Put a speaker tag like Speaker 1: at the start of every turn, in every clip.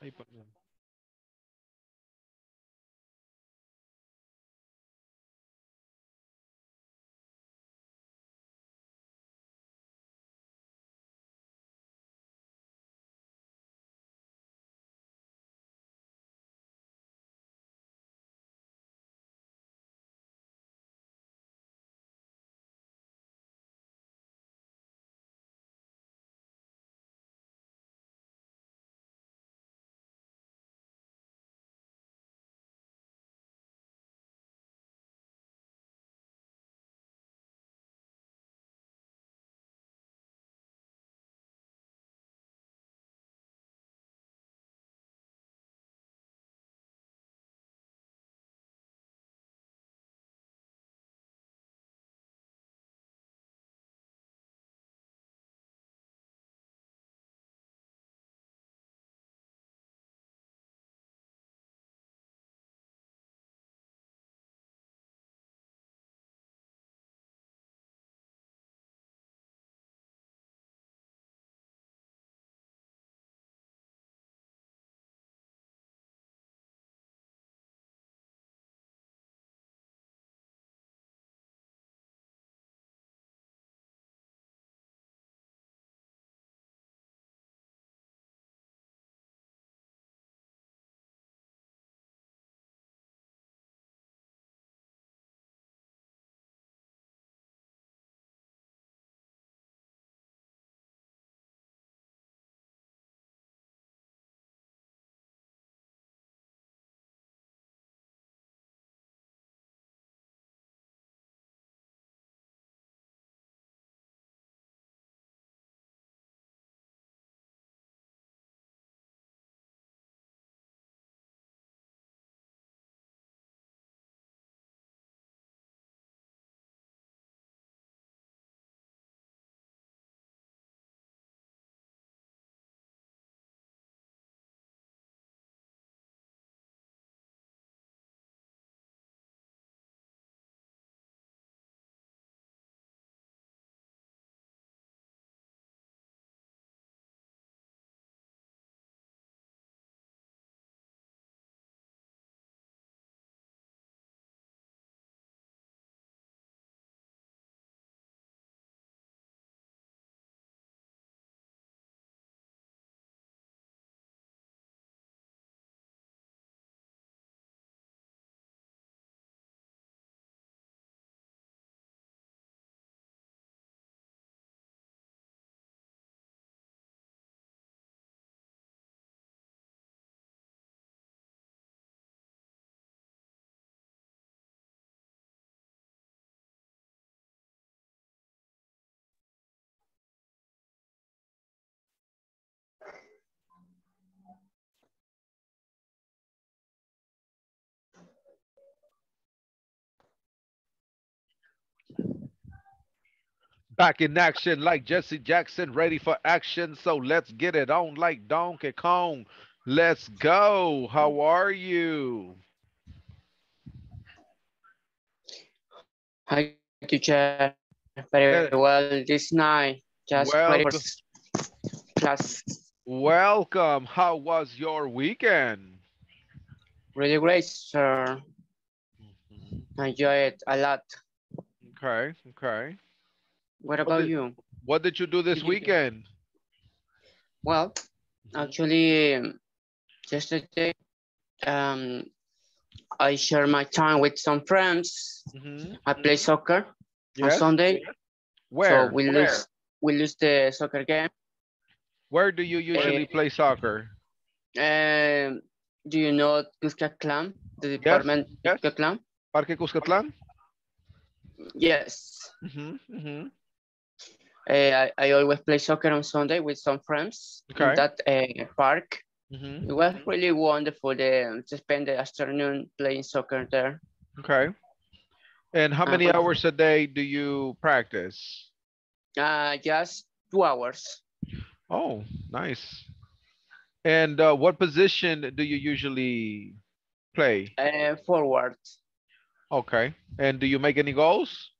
Speaker 1: Ay, perdón. Back in action like Jesse Jackson, ready for action. So let's get it on like Donkey Kong. Let's go. How are you?
Speaker 2: Hi, teacher. Very well this night. Just ready class.
Speaker 1: Welcome. How was your weekend?
Speaker 2: Really great, sir. I enjoy it a lot.
Speaker 1: Okay, okay.
Speaker 2: What about
Speaker 1: did-
Speaker 2: you?
Speaker 1: What did you do this
Speaker 2: Did you-
Speaker 1: weekend?
Speaker 2: Well, actually, um, yesterday, um, I share my time with some friends.
Speaker 1: Mhm.
Speaker 2: I play soccer on
Speaker 1: Yes?
Speaker 2: Sunday.
Speaker 1: Where?
Speaker 2: So we
Speaker 1: Where?
Speaker 2: lose, we lose the soccer game.
Speaker 1: Where do you usually
Speaker 2: Eh,
Speaker 1: play soccer?
Speaker 2: Um, do you know Cuscatlán, the department
Speaker 1: yes.
Speaker 2: Cuscatlán?
Speaker 1: Parque Cuscatlán?
Speaker 2: Yes.
Speaker 1: Mhm, mhm.
Speaker 2: Uh, I, I always play soccer on Sunday with some friends
Speaker 1: Okay.
Speaker 2: in that uh, park.
Speaker 1: Mhm.
Speaker 2: It was really wonderful uh, to spend the afternoon playing soccer there.
Speaker 1: Okay. And how
Speaker 2: Uh,
Speaker 1: many
Speaker 2: what-
Speaker 1: hours a day do you practice?
Speaker 2: Uh, just two hours.
Speaker 1: Oh, nice. And uh, what position do you usually play?
Speaker 2: Uh, forward.
Speaker 1: Okay. And do you make any goals?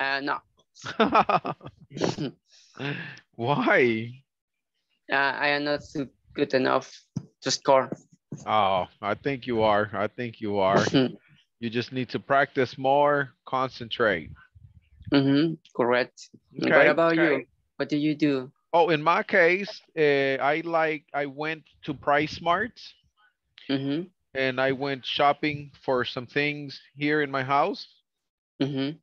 Speaker 2: Uh, no,
Speaker 1: Why?
Speaker 2: uh, I am not so good enough to score.
Speaker 1: Oh, I think you are. I think you are. You just need to practice more, concentrate.
Speaker 2: mm-hmm, correct. what
Speaker 1: Okay,
Speaker 2: about
Speaker 1: okay.
Speaker 2: you? What do you do?
Speaker 1: Oh, in my case, uh, I like, I went to PriceSmart
Speaker 2: Mm-hmm,
Speaker 1: and I went shopping for some things here in my house.
Speaker 2: mm-hmm,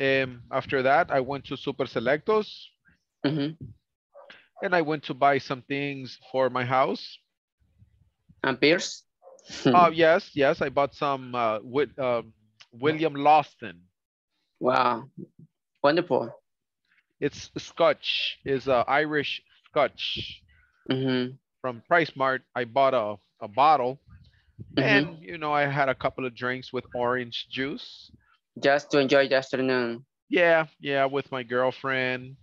Speaker 1: Um, after that, I went to Super Selectos
Speaker 2: mm-hmm.
Speaker 1: and I went to buy some things for my house.
Speaker 2: And beers?
Speaker 1: Oh, yes, yes, I bought some uh, with um, William Lawson.
Speaker 2: wow, wonderful.
Speaker 1: It's Scotch, is uh, Irish Scotch
Speaker 2: Mm-hmm,
Speaker 1: from PriceSmart. I bought a, a bottle
Speaker 2: mm-hmm.
Speaker 1: and, you know, I had a couple of drinks with orange juice.
Speaker 2: Just to enjoy the afternoon.
Speaker 1: Yeah, yeah, with my girlfriend.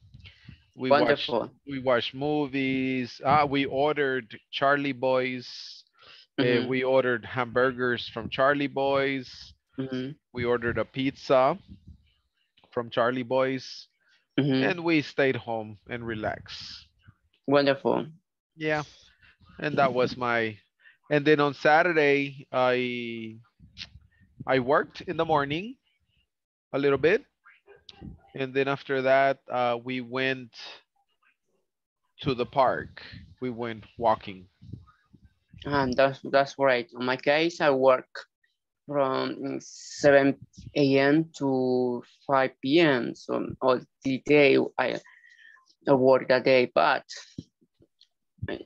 Speaker 1: We watched
Speaker 2: Wonderful.
Speaker 1: we watched movies. Uh, we ordered Charlie Boys. Uh,
Speaker 2: Mhm,
Speaker 1: we ordered hamburgers from Charlie Boys.
Speaker 2: mhm,
Speaker 1: We ordered a pizza from Charlie Boys.
Speaker 2: mhm.
Speaker 1: And we stayed home and relaxed.
Speaker 2: Wonderful.
Speaker 1: Yeah. And that was my and then on Saturday I I worked in the morning a little bit. And then after that, uh, we went to the park. We went walking.
Speaker 2: And that's that's right. In my case, I work from 7 a.m. to 5 p.m. So all the day I, I work that day, but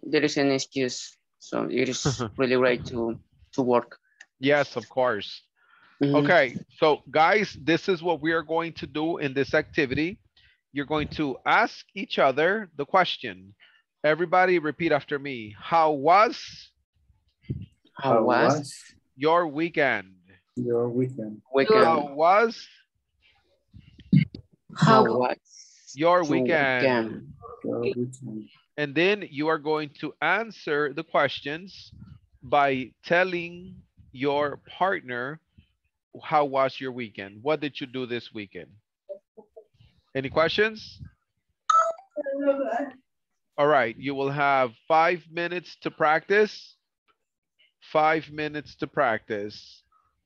Speaker 2: there is an excuse. So it is really great to to work.
Speaker 1: Yes, of course.
Speaker 2: Mhm.
Speaker 1: Okay, so guys, this is what we are going to do in this activity. You're going to ask each other the question. Everybody repeat after me. How was
Speaker 2: How was
Speaker 1: your weekend?
Speaker 3: your weekend?
Speaker 2: weekend?
Speaker 1: How was
Speaker 2: How
Speaker 4: How
Speaker 2: was
Speaker 1: your
Speaker 2: your
Speaker 1: weekend?
Speaker 3: Your weekend.
Speaker 1: And then you are going to answer the questions by telling your partner how was your weekend? What did you do this weekend? Any questions? All right, you will have five minutes to practice. Five minutes to practice.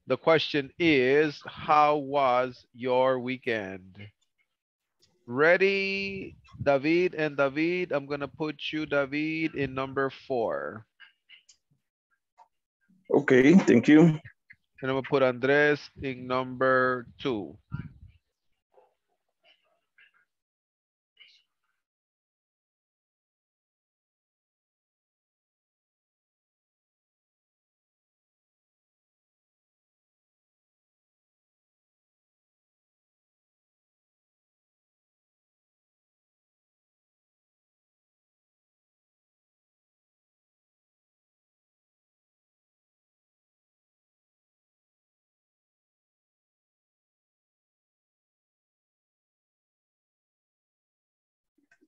Speaker 1: The question is, how was your weekend? Ready, David and David? I'm gonna put you, David, in number four.
Speaker 5: Okay, thank you.
Speaker 1: And I'm gonna put Andres in number two.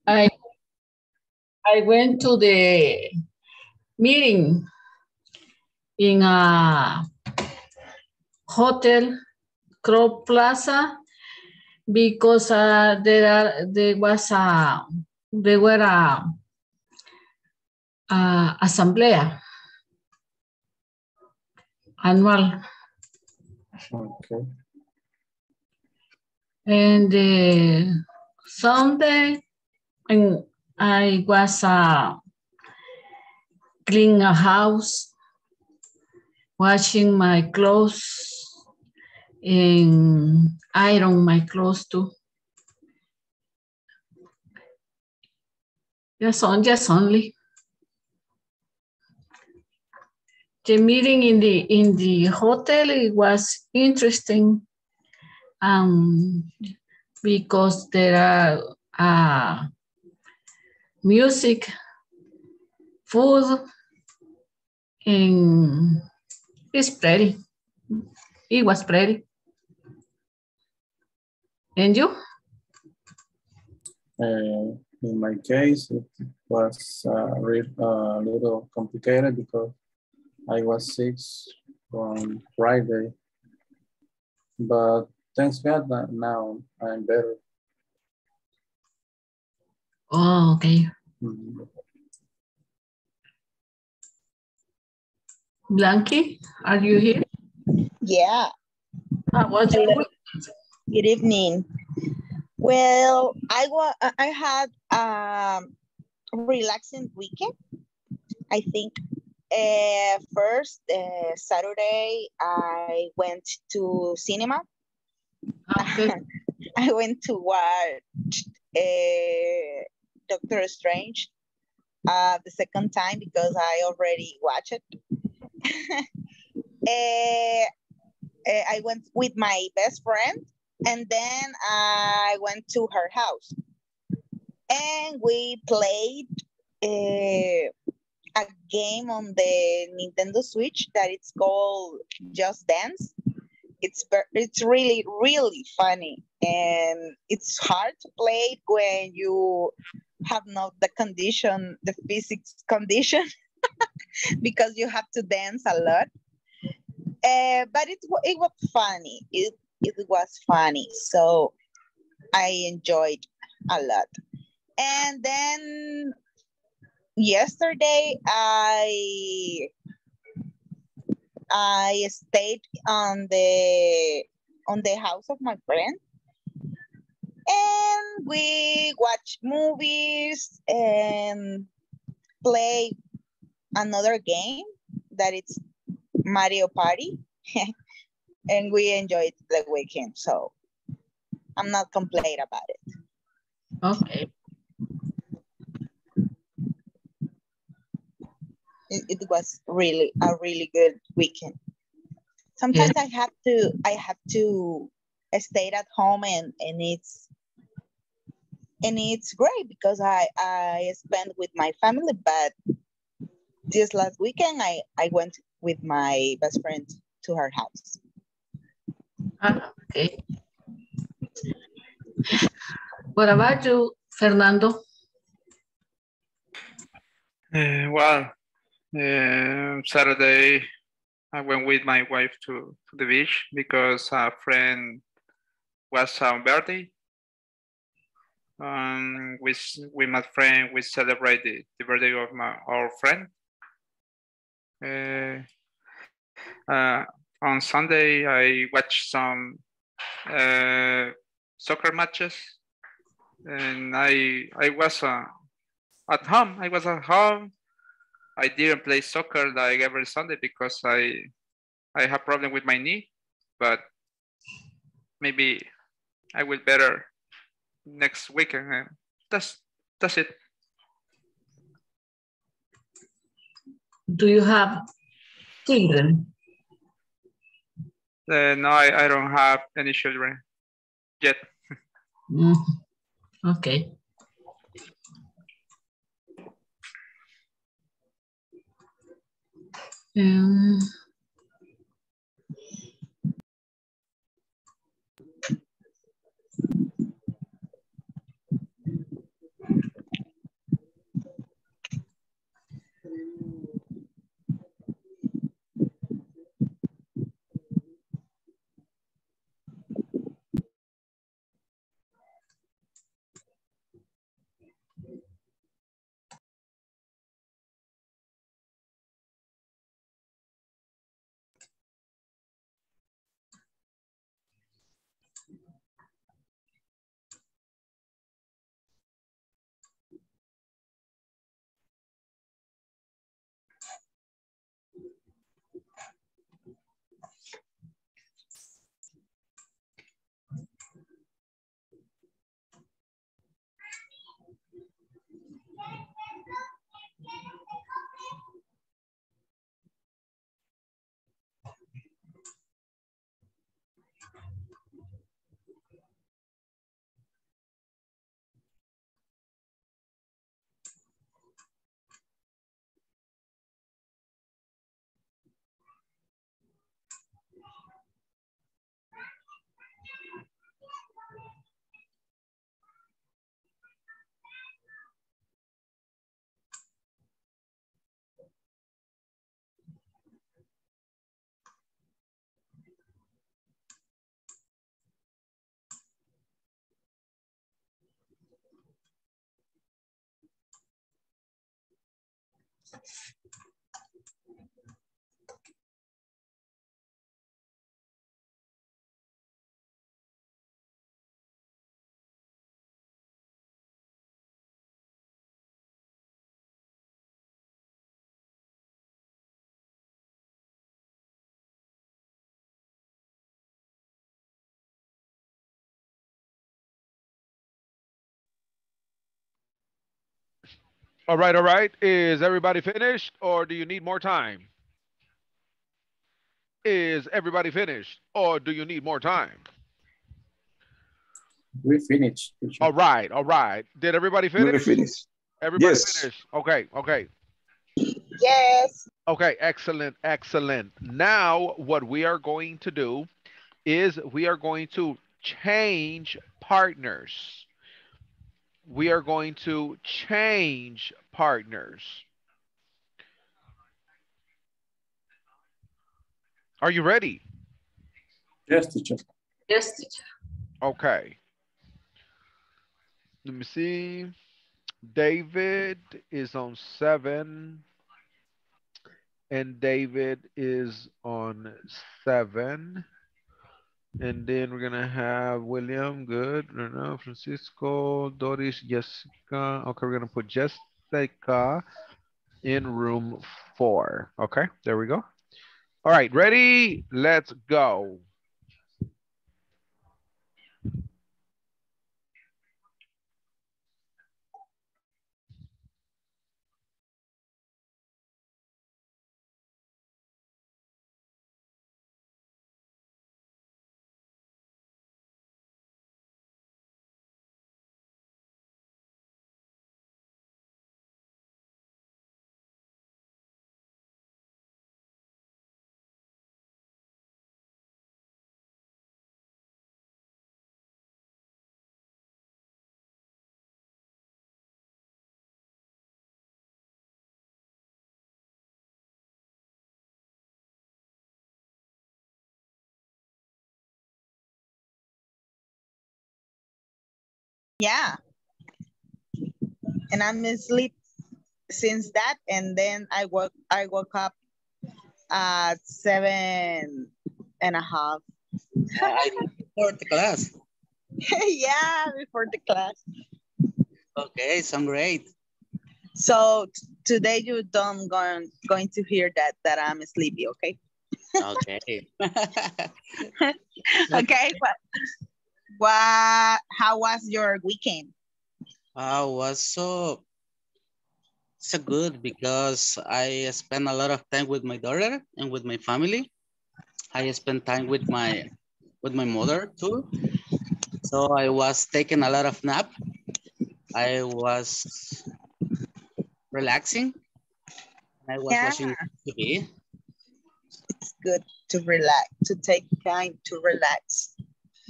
Speaker 4: I I went to the meeting in a hotel, Crow Plaza, because uh, there are there was a there were a, a asamblea annual
Speaker 3: Okay.
Speaker 4: and uh, Sunday and I was uh, clean a house, washing my clothes, and iron my clothes too. Just on, just only. The meeting in the in the hotel it was interesting, um, because there are uh, music, food, and it's pretty. It was pretty. And you?
Speaker 3: Uh, in my case, it was uh, uh, a little complicated because I was sick on Friday. But thanks God that now I'm better.
Speaker 4: Oh, okay. Blanky, are you here?
Speaker 5: Yeah,
Speaker 4: How was your
Speaker 5: good evening. Well, I I had a relaxing weekend. I think uh, first uh, Saturday I went to cinema.
Speaker 4: Okay.
Speaker 5: I went to watch uh, Doctor Strange uh, the second time because I already watched it. Eh, I went with my best friend and then I went to her house and we played eh, a game on the Nintendo Switch that it's called Just Dance. It's it's really really funny and it's hard to play when you have not the condition the physics condition because you have to dance a lot. Uh, but it it was funny. It it was funny, so I enjoyed a lot. And then yesterday I I stayed on the on the house of my friend and we watch movies and play another game that it's Mario Party and we enjoyed the weekend so I'm not complain about it.
Speaker 4: Okay.
Speaker 5: It, it was really a really good weekend. Sometimes I have to I have to stay at home and and it's and it's great because I I spend with my family. But this last weekend I I went with my best friend to her house.
Speaker 4: Ah, okay. What about you, Fernando?
Speaker 6: Uh, well, Saturday I went with my wife to, to the beach because a friend was on birthday. Um, with with my friend, we celebrate the, the birthday of my our friend. Uh, uh, on Sunday, I watched some uh, soccer matches, and I I was uh, at home. I was at home. I didn't play soccer like every Sunday because I I have problem with my knee, but maybe I will better next weekend. And that's that's it.
Speaker 4: Do you have children?
Speaker 6: Uh, no, I, I don't have any children yet.
Speaker 4: Mm, Okay. Um,
Speaker 1: All right, all right. Is everybody finished or do you need more time? Is everybody finished or do you need more time?
Speaker 3: We finished.
Speaker 1: All right, all right. Did everybody
Speaker 7: We
Speaker 1: finish?
Speaker 7: finish.
Speaker 1: Everybody
Speaker 7: Yes.
Speaker 1: finished. Okay, okay.
Speaker 5: Yes.
Speaker 1: Okay, excellent, excellent. Now, what we are going to do is we are going to change partners. We are going to change partners. Are you ready?
Speaker 3: Yes, teacher.
Speaker 4: Yes, teacher.
Speaker 1: Okay. Let me see. David is on seven. And David is on seven. And then we're gonna have William, good, Renato, Francisco, Doris, Jessica. Okay, we're gonna put Jessica in room four. Okay, there we go. All right, ready? Let's go.
Speaker 5: Yeah. And I'm asleep since that, and then I woke I woke up at seven and a half.
Speaker 8: For the class.
Speaker 5: yeah, before the class.
Speaker 8: Okay, sound great.
Speaker 5: So today you don't going going to hear that that I'm sleepy, okay?
Speaker 8: Okay.
Speaker 5: Okay, what how was your weekend?
Speaker 8: I was so so good because I spent a lot of time with my daughter and with my family. I spent time with my with my mother too. So I was taking a lot of nap. I was relaxing. I was
Speaker 5: Yeah.
Speaker 8: watching TV.
Speaker 5: It's good to relax, to take time to relax.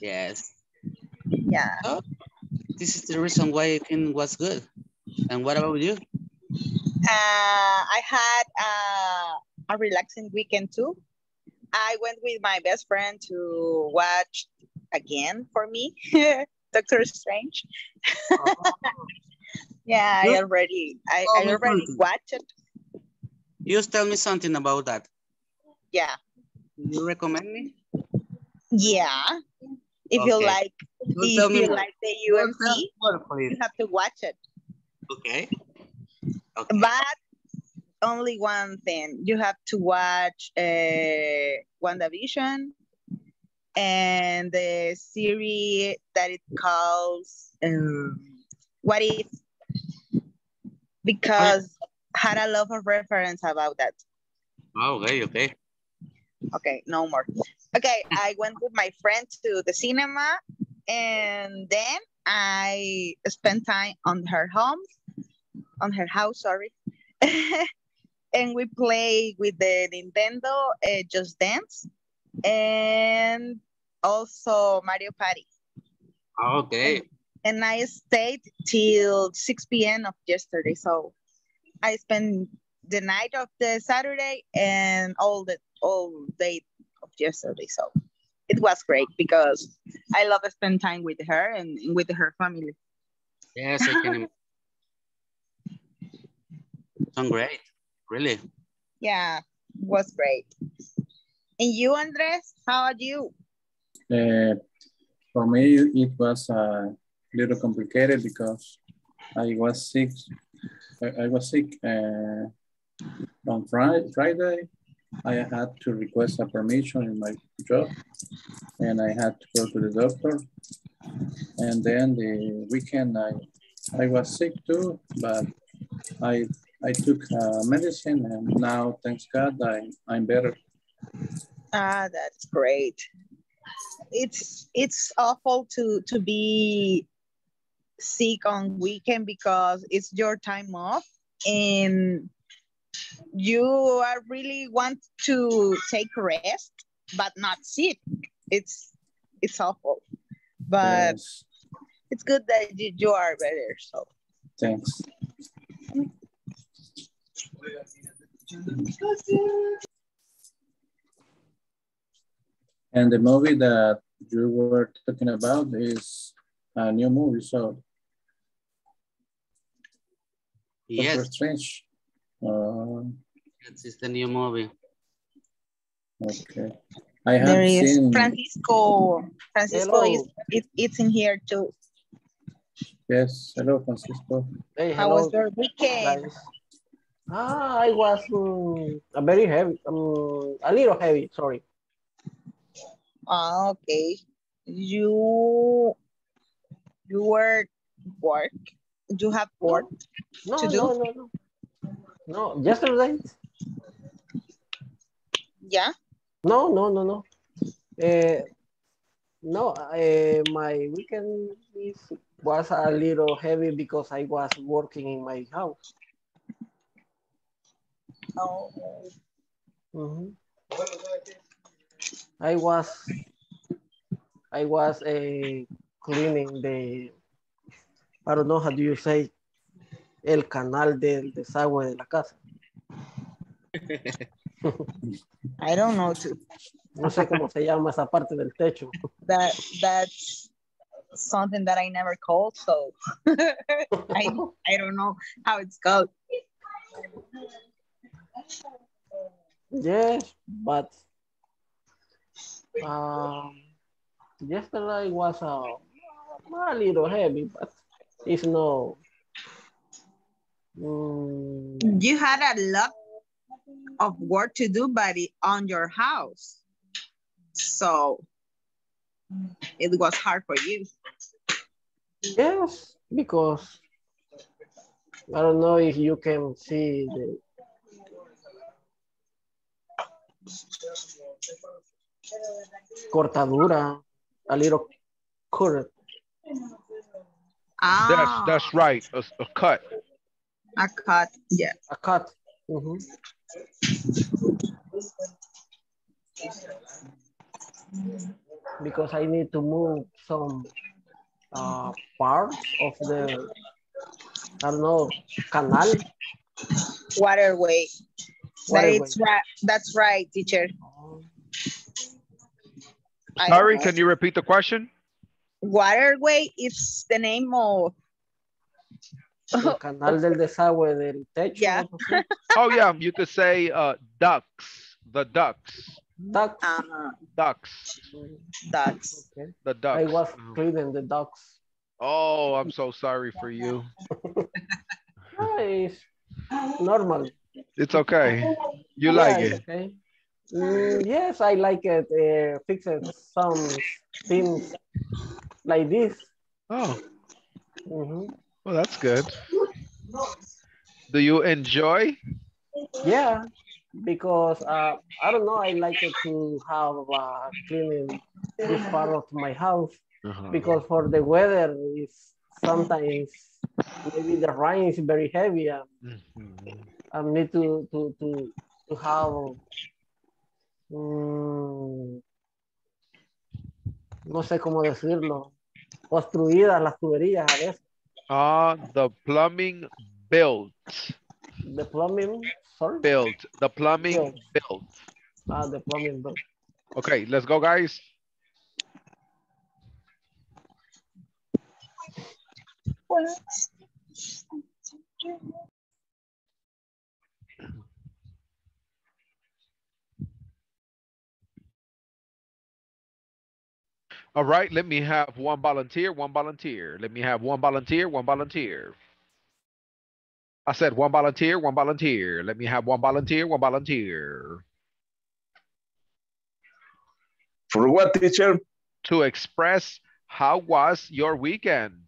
Speaker 8: Yes.
Speaker 5: Yeah.
Speaker 8: This is the reason why I think it was good. And what about you?
Speaker 5: Uh, I had uh, a relaxing weekend too. I went with my best friend to watch again for me, Doctor Strange. yeah, I already, I, I already watched it.
Speaker 8: Just tell me something about that.
Speaker 5: Yeah,
Speaker 8: You recommend me?
Speaker 5: yeah. If you
Speaker 8: Okay.
Speaker 5: like,
Speaker 8: You
Speaker 5: if you
Speaker 8: more.
Speaker 5: like the UFC, you have to watch it.
Speaker 8: Okay. Okay.
Speaker 5: But only one thing, you have to watch uh, WandaVision and the series that it calls um, What If, because I had a lot of reference about that.
Speaker 8: Oh, okay, okay.
Speaker 5: Okay, no more. Okay, I went with my friend to the cinema and then I spent time on her home, on her house, sorry. and we play with the Nintendo uh, Just Dance and also Mario Party.
Speaker 8: Okay.
Speaker 5: And I stayed till 6 p.m. of yesterday. So I spent the night of the Saturday and all the all day yesterday. So it was great because I love to spend time with her and with her family.
Speaker 8: Yes, I can. im- Sound great. Really.
Speaker 5: Yeah, it was great. And you, Andres, how are you?
Speaker 3: Uh, for me, it was a little complicated because I was sick. I, I was sick uh, on Friday, Friday. I had to request a permission in my job and I had to go to the doctor. And then the weekend I, I was sick too, but I I took uh, medicine and now, thanks God, I, I'm better.
Speaker 5: Ah, that's great. It's it's awful to to be sick on weekend because it's your time off and you are really want to take rest but not sit It's it's awful. But
Speaker 3: Yes,
Speaker 5: it's good that you, you are better. So
Speaker 3: thanks. And the movie that you were talking about is a new movie, so Doctor
Speaker 8: Yes,
Speaker 3: Strange. Uh,
Speaker 8: it's it's the new movie.
Speaker 3: okay. I have
Speaker 5: there is
Speaker 3: seen,
Speaker 5: Francisco. Francisco is
Speaker 7: Hello.
Speaker 5: it, it's in here too.
Speaker 3: yes, hello, Francisco.
Speaker 7: Hey,
Speaker 5: How was your weekend?
Speaker 7: guys. Ah, I was um, a very heavy, um, a little heavy, sorry.
Speaker 5: Ah, okay. You you were work. You have work.
Speaker 7: No,
Speaker 5: To do?
Speaker 7: no, no, no. No, yesterday?
Speaker 5: Yeah.
Speaker 7: No, no, no, no. Uh, no, uh, my weekend is, was a little heavy because I was working in my house.
Speaker 5: Oh,
Speaker 7: Mhm. I was, I was uh, cleaning the, I don't know how do you say, el canal del desagüe de la casa.
Speaker 5: I don't know too.
Speaker 7: No sé cómo se llama esa parte del techo.
Speaker 5: That that's something that I never called. So I I don't know how it's called.
Speaker 7: Yes, but um, yesterday was a, a little heavy, but it's no. Mm,
Speaker 5: You had a lot of work to do, buddy, on your house. So it was hard for you.
Speaker 7: yes, because I don't know if you can see the cortadura, a little cut,
Speaker 5: Ah,
Speaker 1: That's that's right. A, a cut.
Speaker 5: A cut. Yeah.
Speaker 7: a cut. Mhm. Because I need to move some uh, parts of the, I don't know, canal.
Speaker 5: Waterway. That
Speaker 7: Waterway.
Speaker 5: it's right. That's right, teacher. I
Speaker 1: Sorry, can you repeat the question?
Speaker 5: Waterway is the name of
Speaker 7: El canal del desagüe del techo.
Speaker 5: Yeah.
Speaker 1: Oh yeah, you could say uh, ducts. The ducts.
Speaker 7: Ducts.
Speaker 5: uh,
Speaker 1: Ducts.
Speaker 5: ducts.
Speaker 7: Okay.
Speaker 1: The ducts.
Speaker 7: I was cleaning the ducts.
Speaker 1: Oh, I'm so sorry for you.
Speaker 7: Ah, it's normal.
Speaker 1: It's okay. You
Speaker 7: Yeah,
Speaker 1: like
Speaker 7: it's
Speaker 1: it.
Speaker 7: Okay. Mm, yes, I like it. Uh, fix some things like this.
Speaker 1: Oh,
Speaker 7: Mhm.
Speaker 1: Well, that's good. Do you enjoy?
Speaker 7: Yeah, because uh, I don't know. I like it to have uh, cleaning this part of my house
Speaker 1: Uh-huh.
Speaker 7: because for the weather is sometimes maybe the rain is very heavy and
Speaker 1: Mhm.
Speaker 7: I need to to to to have mm, no sé cómo decirlo construidas las tuberías a veces
Speaker 1: Uh, the plumbing built,
Speaker 7: the plumbing sorry
Speaker 1: built, the plumbing
Speaker 7: Built.
Speaker 1: built.
Speaker 7: ah the plumbing bill.
Speaker 1: Okay, let's go, guys. All right, let me have one volunteer, one volunteer. Let me have one volunteer, one volunteer. I said one volunteer, one volunteer. Let me have one volunteer, one volunteer.
Speaker 9: For what, teacher?
Speaker 1: To express how was your weekend?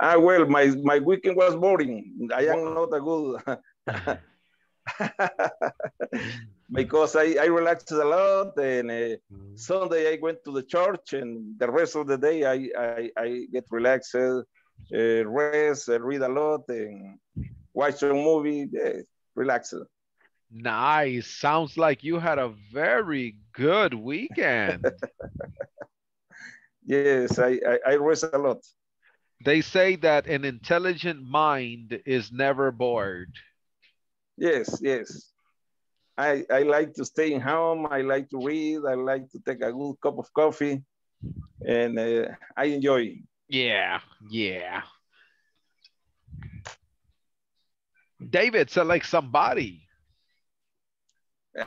Speaker 9: Ah, well, my, my weekend was boring. I am not a good... because I, I relaxed a lot and uh, Sunday I went to the church and the rest of the day I, I, I get relaxed, uh, rest, read a lot and watch a movie, uh, relax.
Speaker 1: Nice. Sounds like you had a very good weekend.
Speaker 9: yes, I, I, I rest a lot.
Speaker 1: They say that an intelligent mind is never bored.
Speaker 9: Yes, yes. I, I like to stay in home. I like to read. I like to take a good cup of coffee and uh, I enjoy.
Speaker 1: Yeah, yeah. David, select somebody.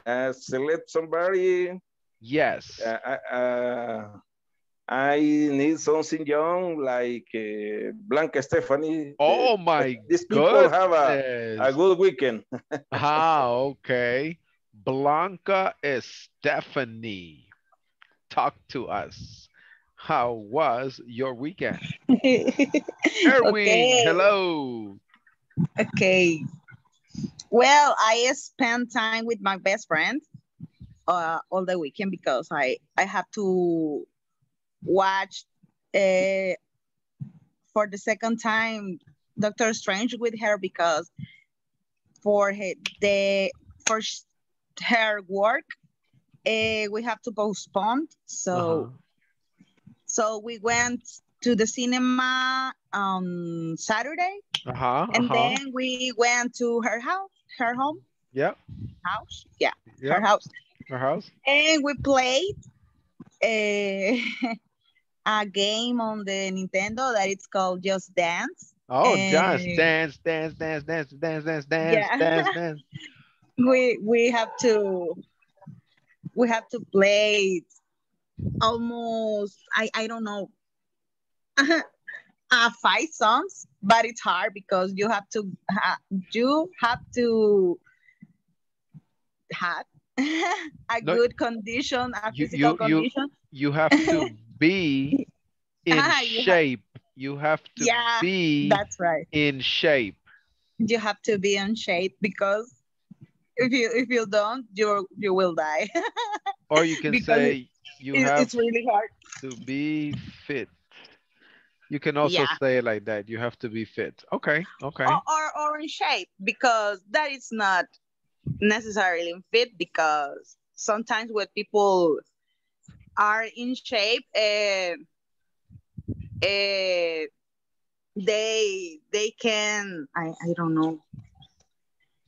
Speaker 9: Uh, select somebody.
Speaker 1: Yes.
Speaker 9: Uh, uh, I need something young like uh, Blanca Stephanie.
Speaker 1: Oh my
Speaker 9: These people
Speaker 1: goodness.
Speaker 9: have a, a good weekend.
Speaker 1: ah, okay. Blanca Stephanie, talk to us. How was your weekend? Erwin,
Speaker 5: Okay.
Speaker 1: hello.
Speaker 5: Okay. Well, I spent time with my best friend uh, all the weekend because I I have to watch uh, for the second time Doctor Strange with her because for her, the for her work uh, we have to postpone. So
Speaker 1: Uh-huh.
Speaker 5: so we went to the cinema on Saturday
Speaker 1: Uh-huh.
Speaker 5: and
Speaker 1: uh-huh.
Speaker 5: then we went to her house, her home
Speaker 1: Yeah.
Speaker 5: house, yeah,
Speaker 1: Yep.
Speaker 5: her house,
Speaker 1: Her house.
Speaker 5: and we played a, game on the Nintendo that it's called Just Dance.
Speaker 1: Oh,
Speaker 5: Eh,
Speaker 1: just dance, dance, dance, dance, dance, dance, dance,
Speaker 5: Yeah.
Speaker 1: dance, dance.
Speaker 5: We we have to we have to play almost I I don't know uh, five songs, but it's hard because you have to ha, you have to have a
Speaker 1: No,
Speaker 5: good condition, a
Speaker 1: you-
Speaker 5: physical
Speaker 1: you-
Speaker 5: condition.
Speaker 1: You have to be in
Speaker 5: Ah, you have-
Speaker 1: shape. You have to
Speaker 5: Yeah,
Speaker 1: be
Speaker 5: That's right.
Speaker 1: in shape.
Speaker 5: You have to be in shape because if you if you don't, you you will die.
Speaker 1: Or you can say you
Speaker 5: It-
Speaker 1: have
Speaker 5: it's really hard.
Speaker 1: to be fit. You can also
Speaker 5: Yeah.
Speaker 1: say it like that. You have to be fit. Okay, okay.
Speaker 5: or, or, or in shape because that is not necessarily fit because sometimes when people are in shape uh, uh, they they can I, I don't know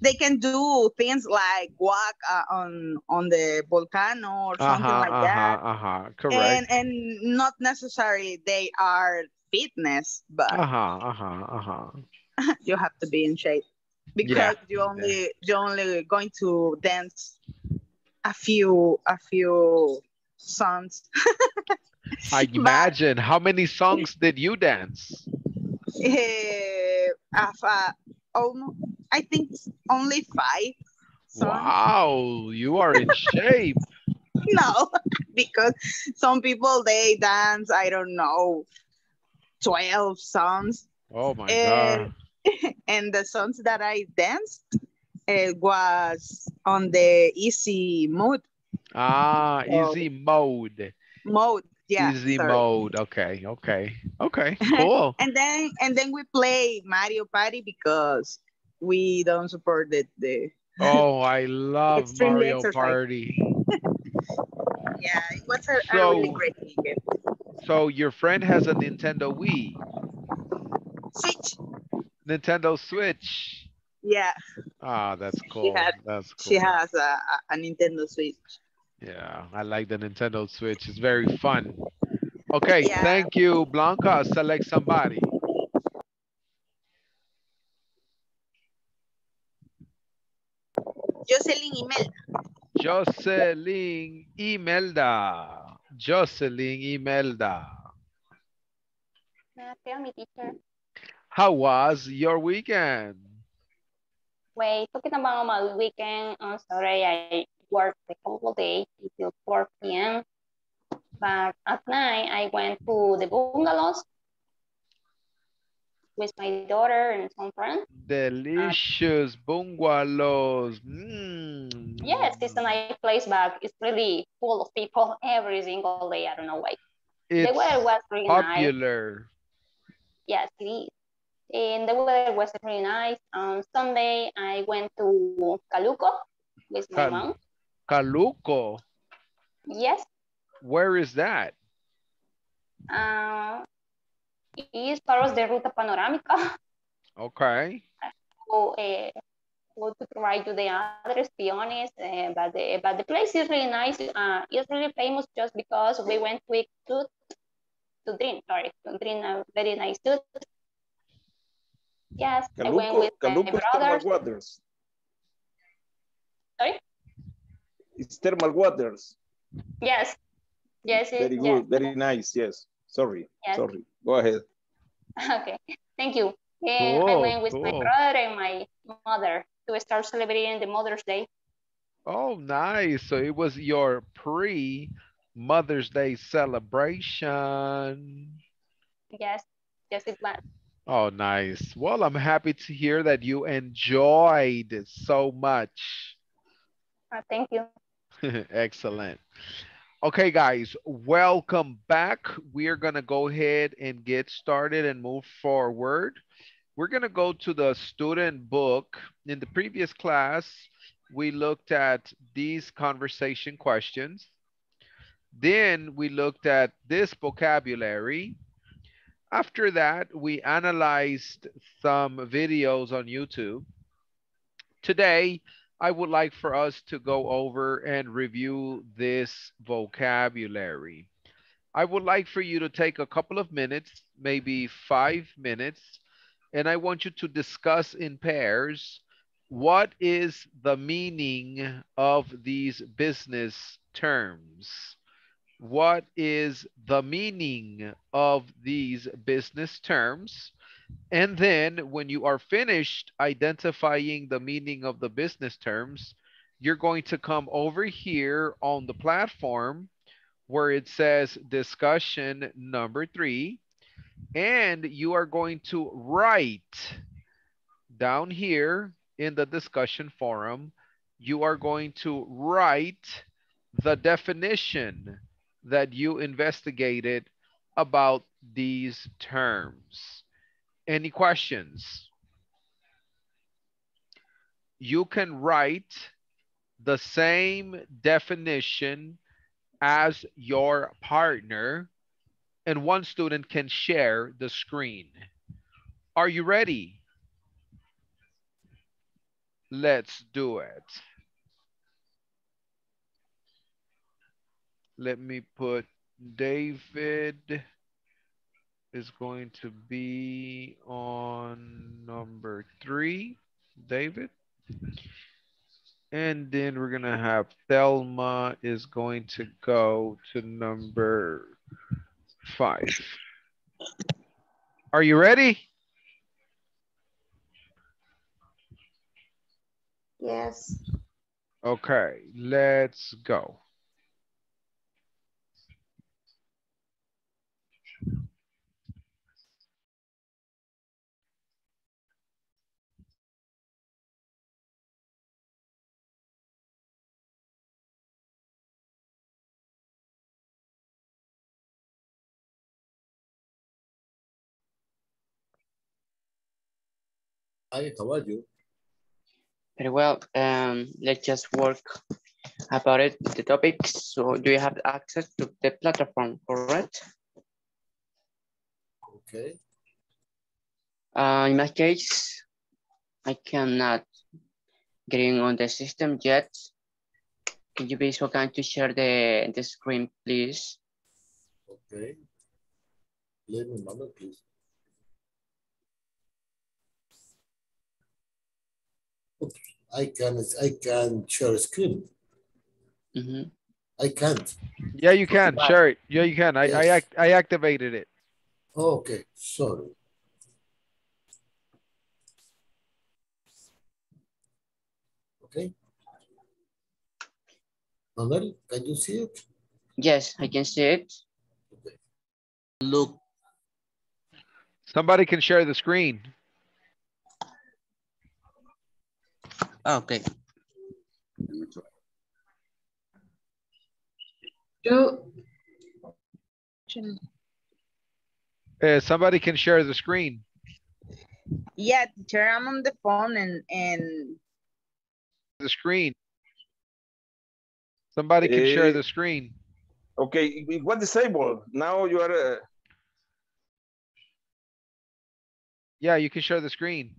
Speaker 5: they can do things like walk uh, on on the volcano or something
Speaker 1: Uh-huh,
Speaker 5: like that
Speaker 1: uh-huh, uh-huh. Correct.
Speaker 5: and and not necessarily they are fitness but
Speaker 1: Uh-huh, uh-huh, uh-huh.
Speaker 5: you have to be in shape because you only you only going to dance a few a few songs.
Speaker 1: I imagine how many songs did you dance?
Speaker 5: Eh, of, uh, almo- I think only five. songs.
Speaker 1: Wow, you are in shape.
Speaker 5: No, because some people they dance. I don't know, twelve songs.
Speaker 1: Oh my
Speaker 5: Eh,
Speaker 1: god.
Speaker 5: and the songs that I danced it was on the easy mode
Speaker 1: Ah,
Speaker 5: Oh.
Speaker 1: easy mode.
Speaker 5: mode. Yeah,
Speaker 1: easy
Speaker 5: sorry.
Speaker 1: mode. Okay, okay. Okay, cool.
Speaker 5: And then and then we play Mario Party because we don't support the, the
Speaker 1: Oh, I love Mario
Speaker 5: exercise.
Speaker 1: Party.
Speaker 5: yeah, it was a, a really
Speaker 1: So-
Speaker 5: great weekend.
Speaker 1: So your friend has a Nintendo Wii,
Speaker 5: Switch.
Speaker 1: Nintendo Switch.
Speaker 5: Yeah,
Speaker 1: Ah, that's cool.
Speaker 5: had-
Speaker 1: That's cool.
Speaker 5: she has a, a Nintendo Switch.
Speaker 1: Yeah, I like the Nintendo Switch. It's very fun. Okay,
Speaker 5: Yeah.
Speaker 1: thank you, Blanca. Select somebody.
Speaker 5: Jocelyn Imelda.
Speaker 1: Jocelyn Imelda. Jocelyn Imelda.
Speaker 10: Tell me, teacher.
Speaker 1: How was your weekend?
Speaker 10: Wait, talking about my weekend, I'm sorry, I worked the whole day until 4 p.m. But at night, I went to the bungalows with my daughter and some friends.
Speaker 1: Delicious bungalows. Mm.
Speaker 10: Yes, it's a nice place, but it's really full of people every single day. I don't know why.
Speaker 1: It's
Speaker 10: the weather was really nice.
Speaker 1: popular.
Speaker 10: Yes, it is. And the weather was really nice. On Sunday, I went to Caluco with my
Speaker 1: Cal-
Speaker 10: mom.
Speaker 1: Caluco.
Speaker 10: Yes,
Speaker 1: Where is that?
Speaker 10: uh, it is part of the Ruta Panorámica.
Speaker 1: Okay.
Speaker 10: So, uh, go to provide you the address, be honest, uh, but, the, but the place is really nice. Uh, it's really famous just because we went to to drink, sorry, to drink a very nice food. Yes, I went
Speaker 9: Caluco,
Speaker 10: with
Speaker 9: Caluco is
Speaker 10: brothers.
Speaker 9: waters.
Speaker 10: Sorry?
Speaker 9: It's thermal waters.
Speaker 10: Yes, yes, it-
Speaker 9: Very
Speaker 10: yes.
Speaker 9: good, very nice, yes. Sorry,
Speaker 10: Yes.
Speaker 9: sorry. Go ahead.
Speaker 10: Okay, thank you. And I went with my brother and my mother to start celebrating the Mother's Day.
Speaker 1: Oh, nice. So it was your pre Mother's Day celebration.
Speaker 10: Yes, yes, it was.
Speaker 1: Oh, nice. Well, I'm happy to hear that you enjoyed so much.
Speaker 10: Uh, thank you.
Speaker 1: Excellent. Okay, guys, welcome back. We are going to go ahead and get started and move forward. We're going to go to the student book. In the previous class, we looked at these conversation questions. Then we looked at this vocabulary. After that, we analyzed some videos on YouTube. Today, I would like for us to go over and review this vocabulary. I would like for you to take a couple of minutes, maybe five minutes, and I want you to discuss in pairs what is the meaning of these business terms. What is the meaning of these business terms? And then when you are finished identifying the meaning of the business terms, you're going to come over here on the platform where it says discussion number three, and you are going to write down here in the discussion forum, you are going to write the definition that you investigated about these terms. Any questions? You can write the same definition as your partner and one student can share the screen. Are you ready? Let's do it. Let me put David is going to be on number three, David. And then we're gonna have Thelma is going to go to number five. Are you ready?
Speaker 11: Yes.
Speaker 1: Okay, let's go.
Speaker 12: Hi, how are you?
Speaker 2: Very well. Um, let's just work about it, the topics. So do you have access to the platform, correct?
Speaker 12: Okay.
Speaker 2: Uh, in my case, I cannot get in on the system yet. Can you be so kind to share the, the screen, please?
Speaker 12: Okay. Let me a moment, please. I can I can share screen.
Speaker 2: Mhm.
Speaker 12: I can't.
Speaker 1: Yeah, you can. Share it. Yeah, you can. I I, act, I activated it.
Speaker 12: Okay, sorry. Okay. Manuel, can you see it?
Speaker 2: Yes, I can see it. Okay.
Speaker 8: Look,
Speaker 1: Somebody can share the screen.
Speaker 8: Okay.
Speaker 4: You,
Speaker 1: Uh, somebody can share the screen.
Speaker 5: Yeah, teacher, I'm on the phone and, and
Speaker 1: The screen. Somebody can share
Speaker 9: Eh,
Speaker 1: the screen.
Speaker 9: Okay, it was disabled. Now you are, uh,
Speaker 1: Yeah, you can share the screen.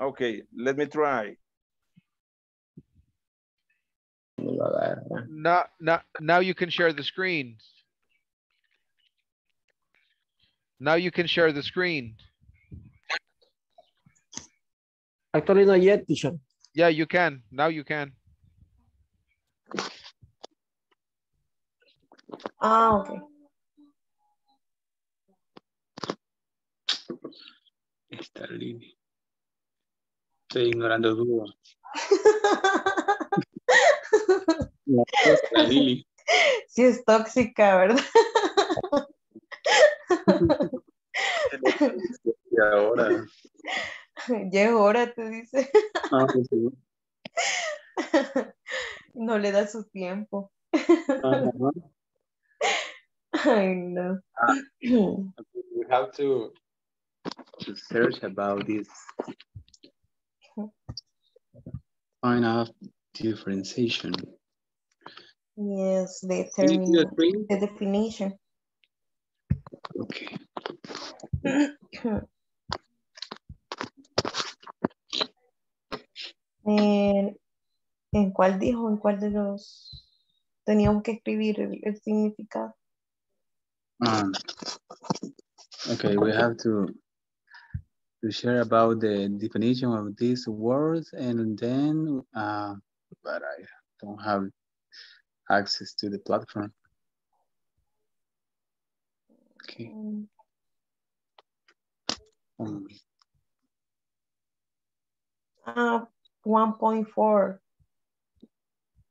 Speaker 9: okay, let me try.
Speaker 1: Now, now, now you can share the screen. Now you can share the screen.
Speaker 7: Actually, not yet, teacher.
Speaker 1: Yeah, you can. Now you can.
Speaker 4: ah, okay.
Speaker 11: Esta línea. Estoy ignorando dudas. Lili.
Speaker 13: Sí es tóxica, ¿verdad?
Speaker 11: Y ahora.
Speaker 13: Te dice.
Speaker 11: Ah, pues sí.
Speaker 13: No le da su tiempo.
Speaker 11: Ajá.
Speaker 13: Ay, no.
Speaker 11: We have to, to search about this. Find out differentiation.
Speaker 13: Yes, the
Speaker 11: Can you see the
Speaker 13: the definition.
Speaker 11: Okay.
Speaker 13: En, ¿En cuál dijo? ¿En cuál de los teníamos que escribir el, el significado?
Speaker 11: Um, okay, we have to to share about the definition of these words and then uh, but I don't have access to the platform. Okay. Um,
Speaker 13: Ah, 1.4.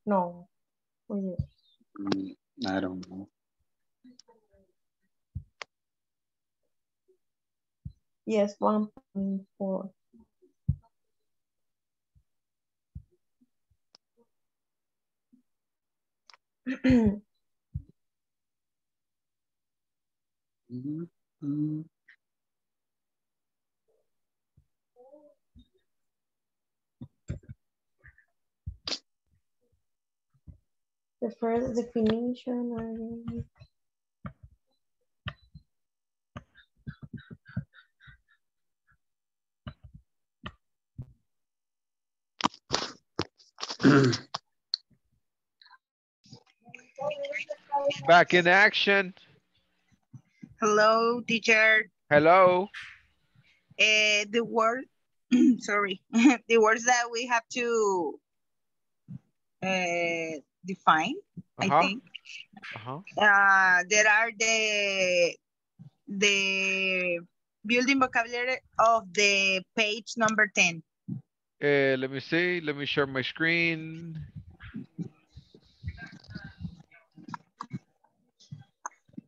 Speaker 13: No. Oh, yes.
Speaker 11: mm, I don't know.
Speaker 13: Yes, 1.4. The first definition. uh,
Speaker 1: Back in action.
Speaker 5: hello, teacher.
Speaker 1: Hello.
Speaker 5: Uh, the word, sorry, the words that we have to uh, define, I
Speaker 1: Uh-huh.
Speaker 5: think.
Speaker 1: Uh-huh.
Speaker 5: Uh, there are the the building vocabulary of the page number 10.
Speaker 1: Uh, let me see. Let me share my screen.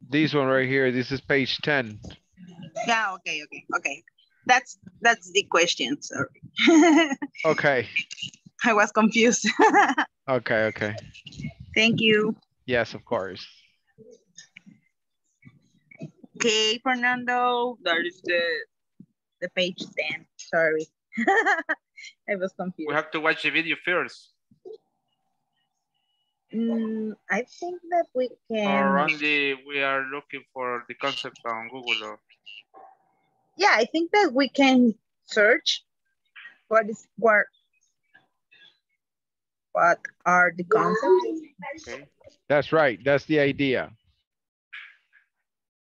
Speaker 1: This one right here. This is page 10.
Speaker 5: Yeah, okay, okay, okay. That's that's the question, sorry.
Speaker 1: Okay.
Speaker 5: I was confused.
Speaker 1: Okay. Okay.
Speaker 5: Thank you.
Speaker 1: Yes, of course.
Speaker 5: Okay, Fernando, that is the the page 10. Sorry. I was confused.
Speaker 6: We have to watch the video first,
Speaker 5: Mm, I think that we can.
Speaker 6: or only we are looking for the concept on Google. Or,
Speaker 5: Yeah, I think that we can search what is what what are the concepts.
Speaker 6: okay.
Speaker 1: That's right. That's the idea.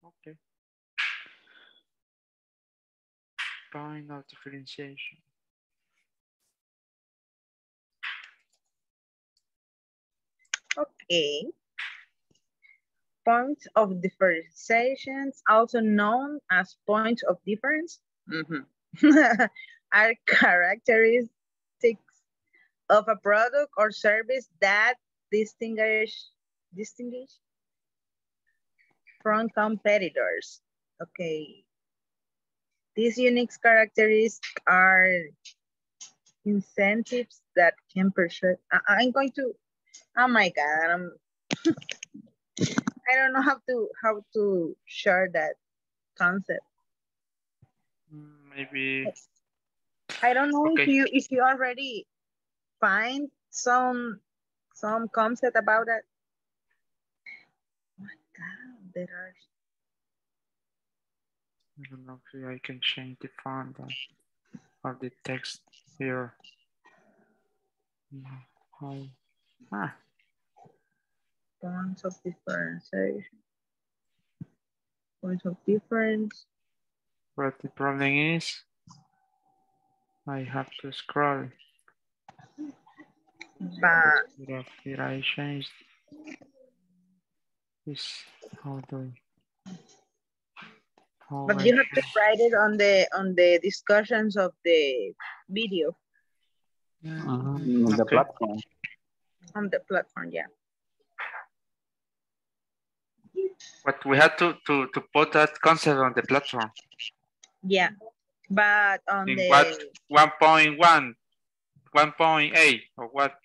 Speaker 6: Okay. Find out differentiation.
Speaker 5: Okay. Points of differentiations, also known as points of difference, mhm, are characteristics of a product or service that distinguish distinguish from competitors. Okay. These unique characteristics are incentives that can pursue. I, am going to, oh my God, I'm, I don't know how to, how to share that concept.
Speaker 6: Maybe.
Speaker 5: I don't know
Speaker 6: Okay.
Speaker 5: if you, if you already find some, some concept about it. Oh my God, there are
Speaker 6: I don't know if I can change the font of- of the text here. How- Ah,
Speaker 5: points of differentiation. Points of difference.
Speaker 6: but the problem is I have to scroll.
Speaker 5: But
Speaker 6: Did I, did I change this? How do I? How
Speaker 5: but
Speaker 6: I
Speaker 5: you have to write it on the on the discussions of the video
Speaker 11: Mhm, in the
Speaker 6: Okay.
Speaker 11: platform.
Speaker 5: On the platform. Yeah.
Speaker 6: But we had to, to, to put that concept on the platform.
Speaker 5: Yeah. But on
Speaker 6: In
Speaker 5: the
Speaker 6: what 1.1, 1.8, or what?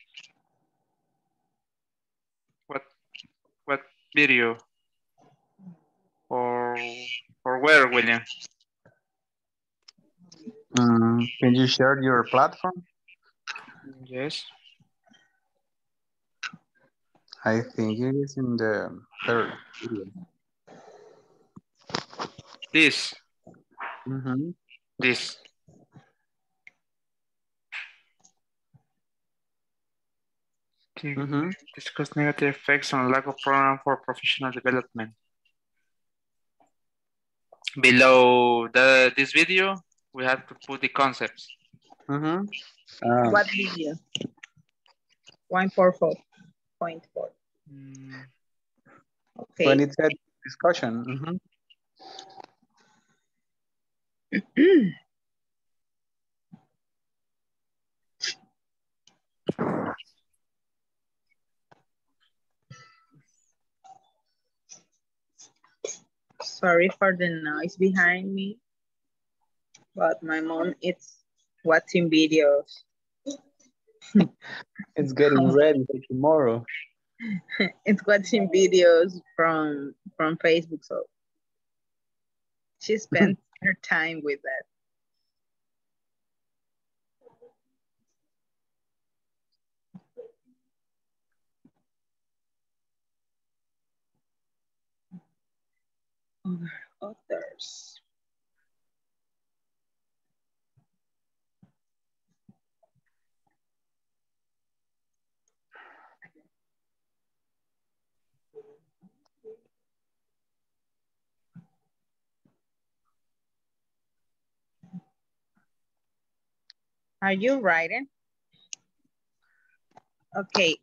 Speaker 6: What what video? Or or where, William?
Speaker 11: Mm, can you share your platform?
Speaker 6: Yes.
Speaker 11: I think it is in the third video.
Speaker 6: This,
Speaker 11: Mhm.
Speaker 6: this. Okay.
Speaker 11: Mhm.
Speaker 6: Discuss negative effects on lack of program for professional development. Below the this video, we have to put the concepts.
Speaker 11: Mhm. Um,
Speaker 5: what video? One four four point four.
Speaker 6: Mm,
Speaker 5: Okay.
Speaker 11: When it said discussion. mhm.
Speaker 5: Sorry for the noise behind me. But my mom is watching videos.
Speaker 11: It's getting ready for tomorrow.
Speaker 5: it's watching videos from from Facebook. So she spent her time with that. Others. Are you writing? Okay.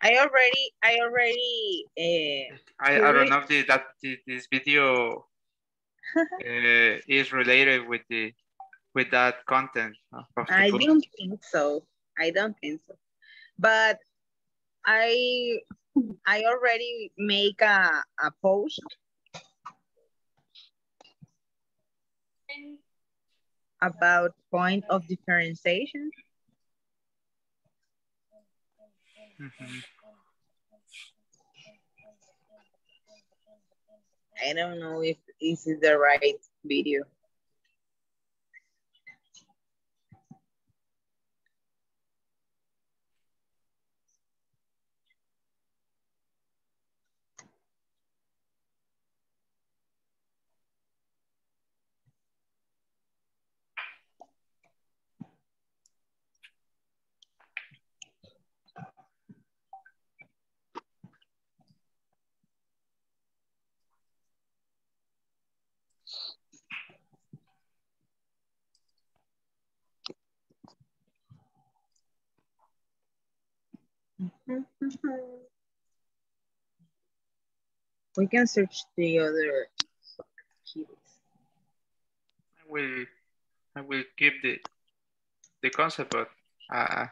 Speaker 5: I already, I already, uh,
Speaker 6: I, I don't know if the, that this video uh, is related with the with that content
Speaker 5: I
Speaker 6: book.
Speaker 5: don't think so. I don't think so. But I, I already make a, a post about point of differentiation.
Speaker 6: Mhm.
Speaker 5: I don't know if this is the right video. We can search the other keys.
Speaker 6: I will I will keep the the concept, but uh,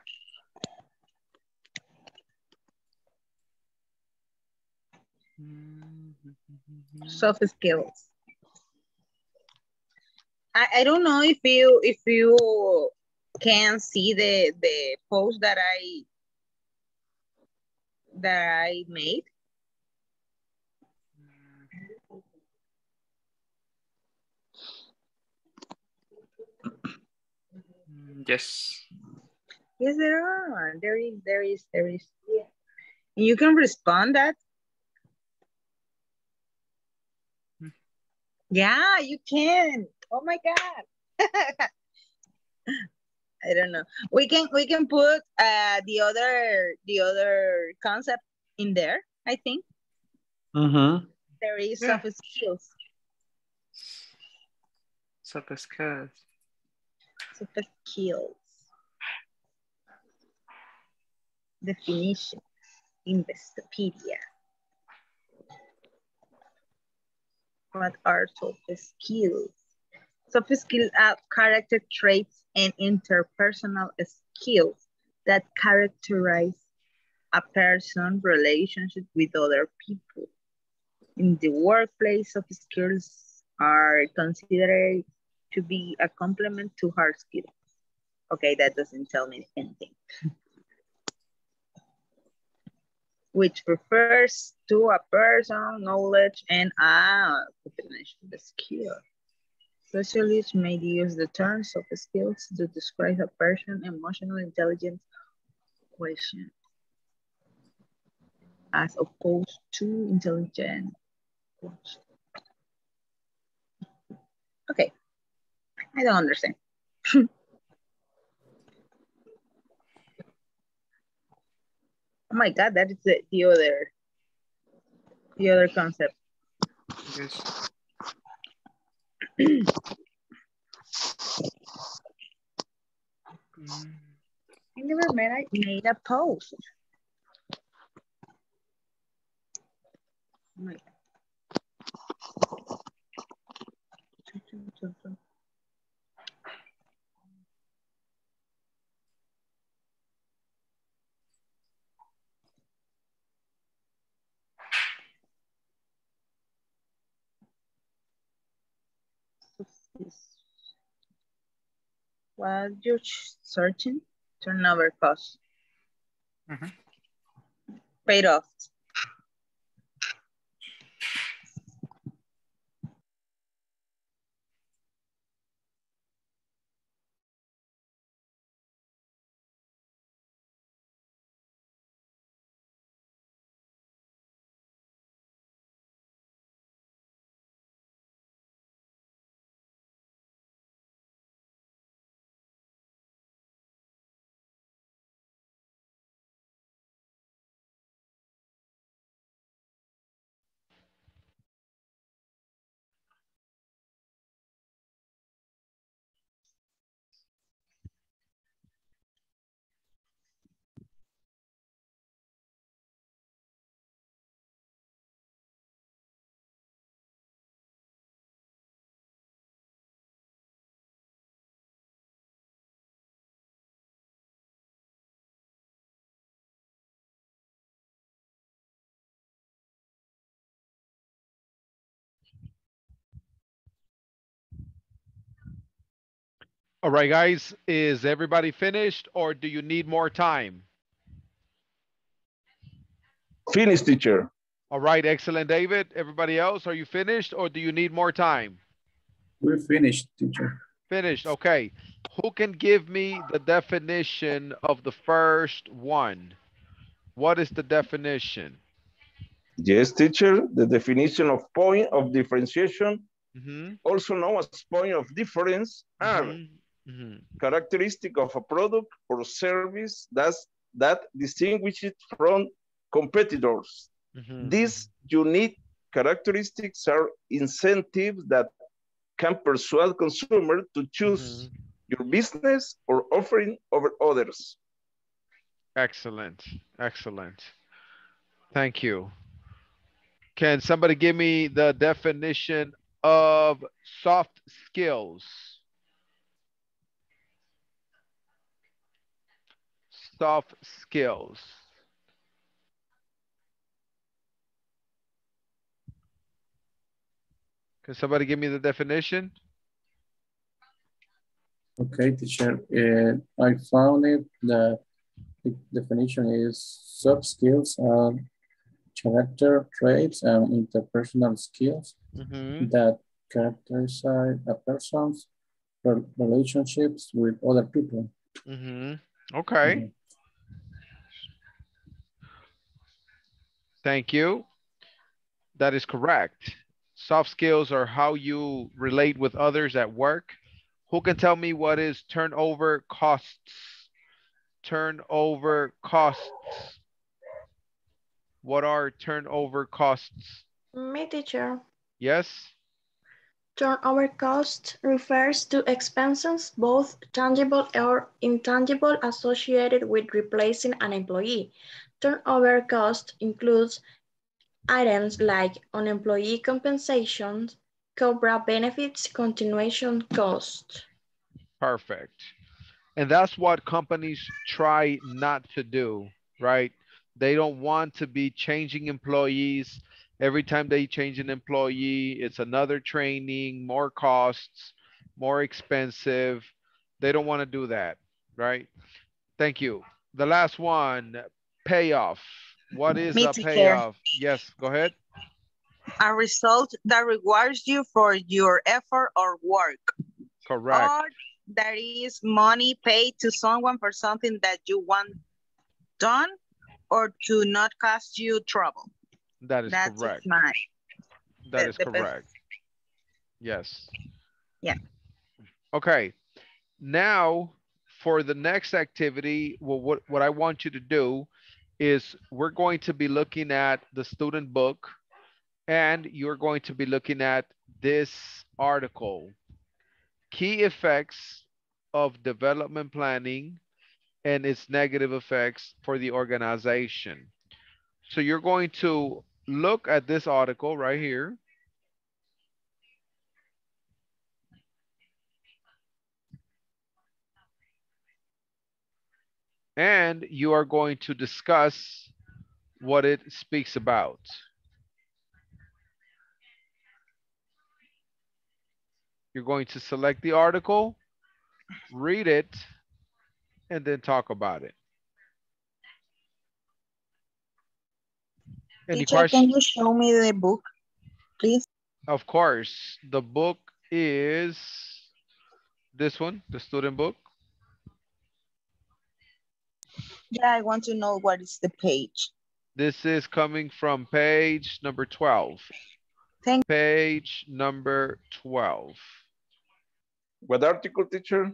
Speaker 5: Soft skills. I, I don't know if you if you can see the the post that I that I made.
Speaker 6: Yes.
Speaker 5: Yes, there are. There is, there is, there is. Yeah. You can respond that. Hmm. Yeah, you can. Oh my God. I don't know. We can we can put uh the other the other concept in there, I think.
Speaker 1: Mm-hmm.
Speaker 5: There is
Speaker 6: Yeah.
Speaker 5: soft skills.
Speaker 6: Soft skills.
Speaker 5: Soft skills. Definition. Investopedia. What are soft skills? Soft skills are character traits and interpersonal skills that characterize a person's relationship with other people. In the workplace, soft skills are considered to be a complement to hard skills. Okay, that doesn't tell me anything. Which refers to a person, knowledge, and a of skill. Socialists may use the term soft skills to describe a person's emotional intelligence quotient as opposed to intelligent quotient. Okay, I don't understand. oh my God, that is the, the other, the other concept.
Speaker 6: Yes.
Speaker 5: I never made, I made a post. Oh my God. While you're searching, turnover cost.
Speaker 6: Mhm.
Speaker 5: Paid off.
Speaker 1: All right, guys, is everybody finished or do you need more time?
Speaker 9: Finish, teacher.
Speaker 1: All right, excellent, David. Everybody else, are you finished or do you need more time?
Speaker 3: We're finished, teacher.
Speaker 1: Finished, okay. Who can give me the definition of the first one? What is the definition?
Speaker 9: Yes, teacher. The definition of point of differentiation,
Speaker 1: Mhm,
Speaker 9: also known as point of difference, are
Speaker 1: mhm, mhm.
Speaker 9: characteristic of a product or service that's, that distinguishes it from competitors.
Speaker 1: Mhm.
Speaker 9: These unique characteristics are incentives that can persuade consumers to choose your business or offering over others.
Speaker 1: Excellent, excellent. Thank you. Can somebody give me the definition of soft skills? Soft skills. Can somebody give me the definition?
Speaker 3: Okay, teacher. Uh, I found it that the definition is soft skills are character traits and interpersonal skills
Speaker 1: Mhm.
Speaker 3: that characterize a person's relationships with other people.
Speaker 1: Mhm. Okay. Thank you. That is correct. Soft skills are how you relate with others at work. Who can tell me what is turnover costs? Turnover costs. What are turnover costs?
Speaker 14: Me teacher.
Speaker 1: Yes?
Speaker 14: Turnover cost refers to expenses, both tangible or intangible, associated with replacing an employee. Turnover cost includes items like unemployee compensation, COBRA benefits, continuation cost.
Speaker 1: Perfect. And that's what companies try not to do, right? They don't want to be changing employees. Every time they change an employee, it's another training, more costs, more expensive. They don't want to do that, right? Thank you. The last one, payoff. What is
Speaker 5: Me
Speaker 1: a payoff? Yes, go ahead.
Speaker 5: A result that rewards you for your effort or work.
Speaker 1: Correct.
Speaker 5: Or that is money paid to someone for something that you want done or to not cost you trouble.
Speaker 1: That is
Speaker 5: That's
Speaker 1: correct.
Speaker 5: my,
Speaker 1: That
Speaker 5: the-
Speaker 1: is
Speaker 5: the best-
Speaker 1: correct. Yes.
Speaker 5: Yeah.
Speaker 1: Okay. Now for the next activity, well, what, what I want you to do is we're going to be looking at the student book and you're going to be looking at this article. Key effects of development planning and its negative effects for the organization. So you're going to look at this article right here. And you are going to discuss what it speaks about. You're going to select the article, read it, and then talk about it. Any
Speaker 5: teacher,
Speaker 1: questions?
Speaker 5: can you show me the book, please?
Speaker 1: Of course, the book is this one, the student book.
Speaker 5: Yeah, I want to know what is the page.
Speaker 1: This is coming from page number 12.
Speaker 5: Thank
Speaker 1: Page number 12.
Speaker 9: What article, teacher?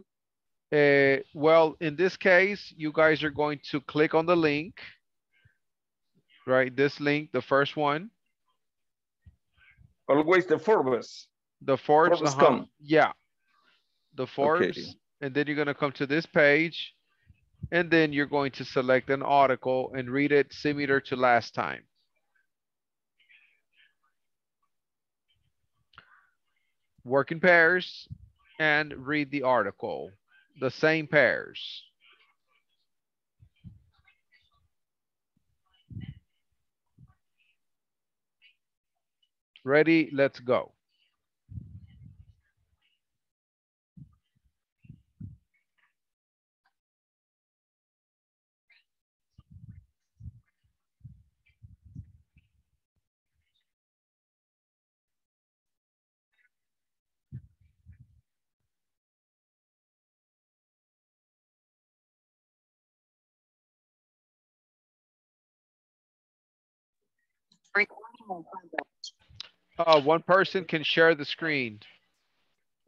Speaker 1: Uh, well, in this case, you guys are going to click on the link, right? This link, the first one,
Speaker 9: Always the Forbes.
Speaker 1: the Forbes,
Speaker 9: Forbes
Speaker 1: uh-huh,
Speaker 9: com.
Speaker 1: yeah. The Forbes, and then you're gonna come to this page, and then you're going to select an article and read it similar to last time. Work in pairs and read the article, the same pairs. Ready, let's go. Uh, one person can share the screen.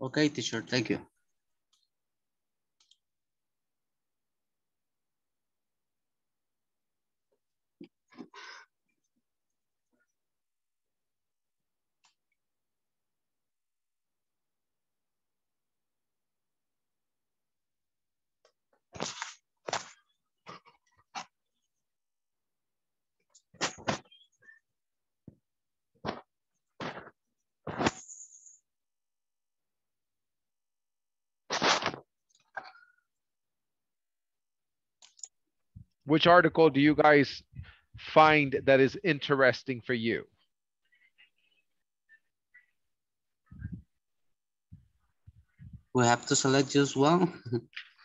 Speaker 8: Okay, teacher, thank you.
Speaker 1: Which article do you guys find that is interesting for you?
Speaker 8: We have to select just one.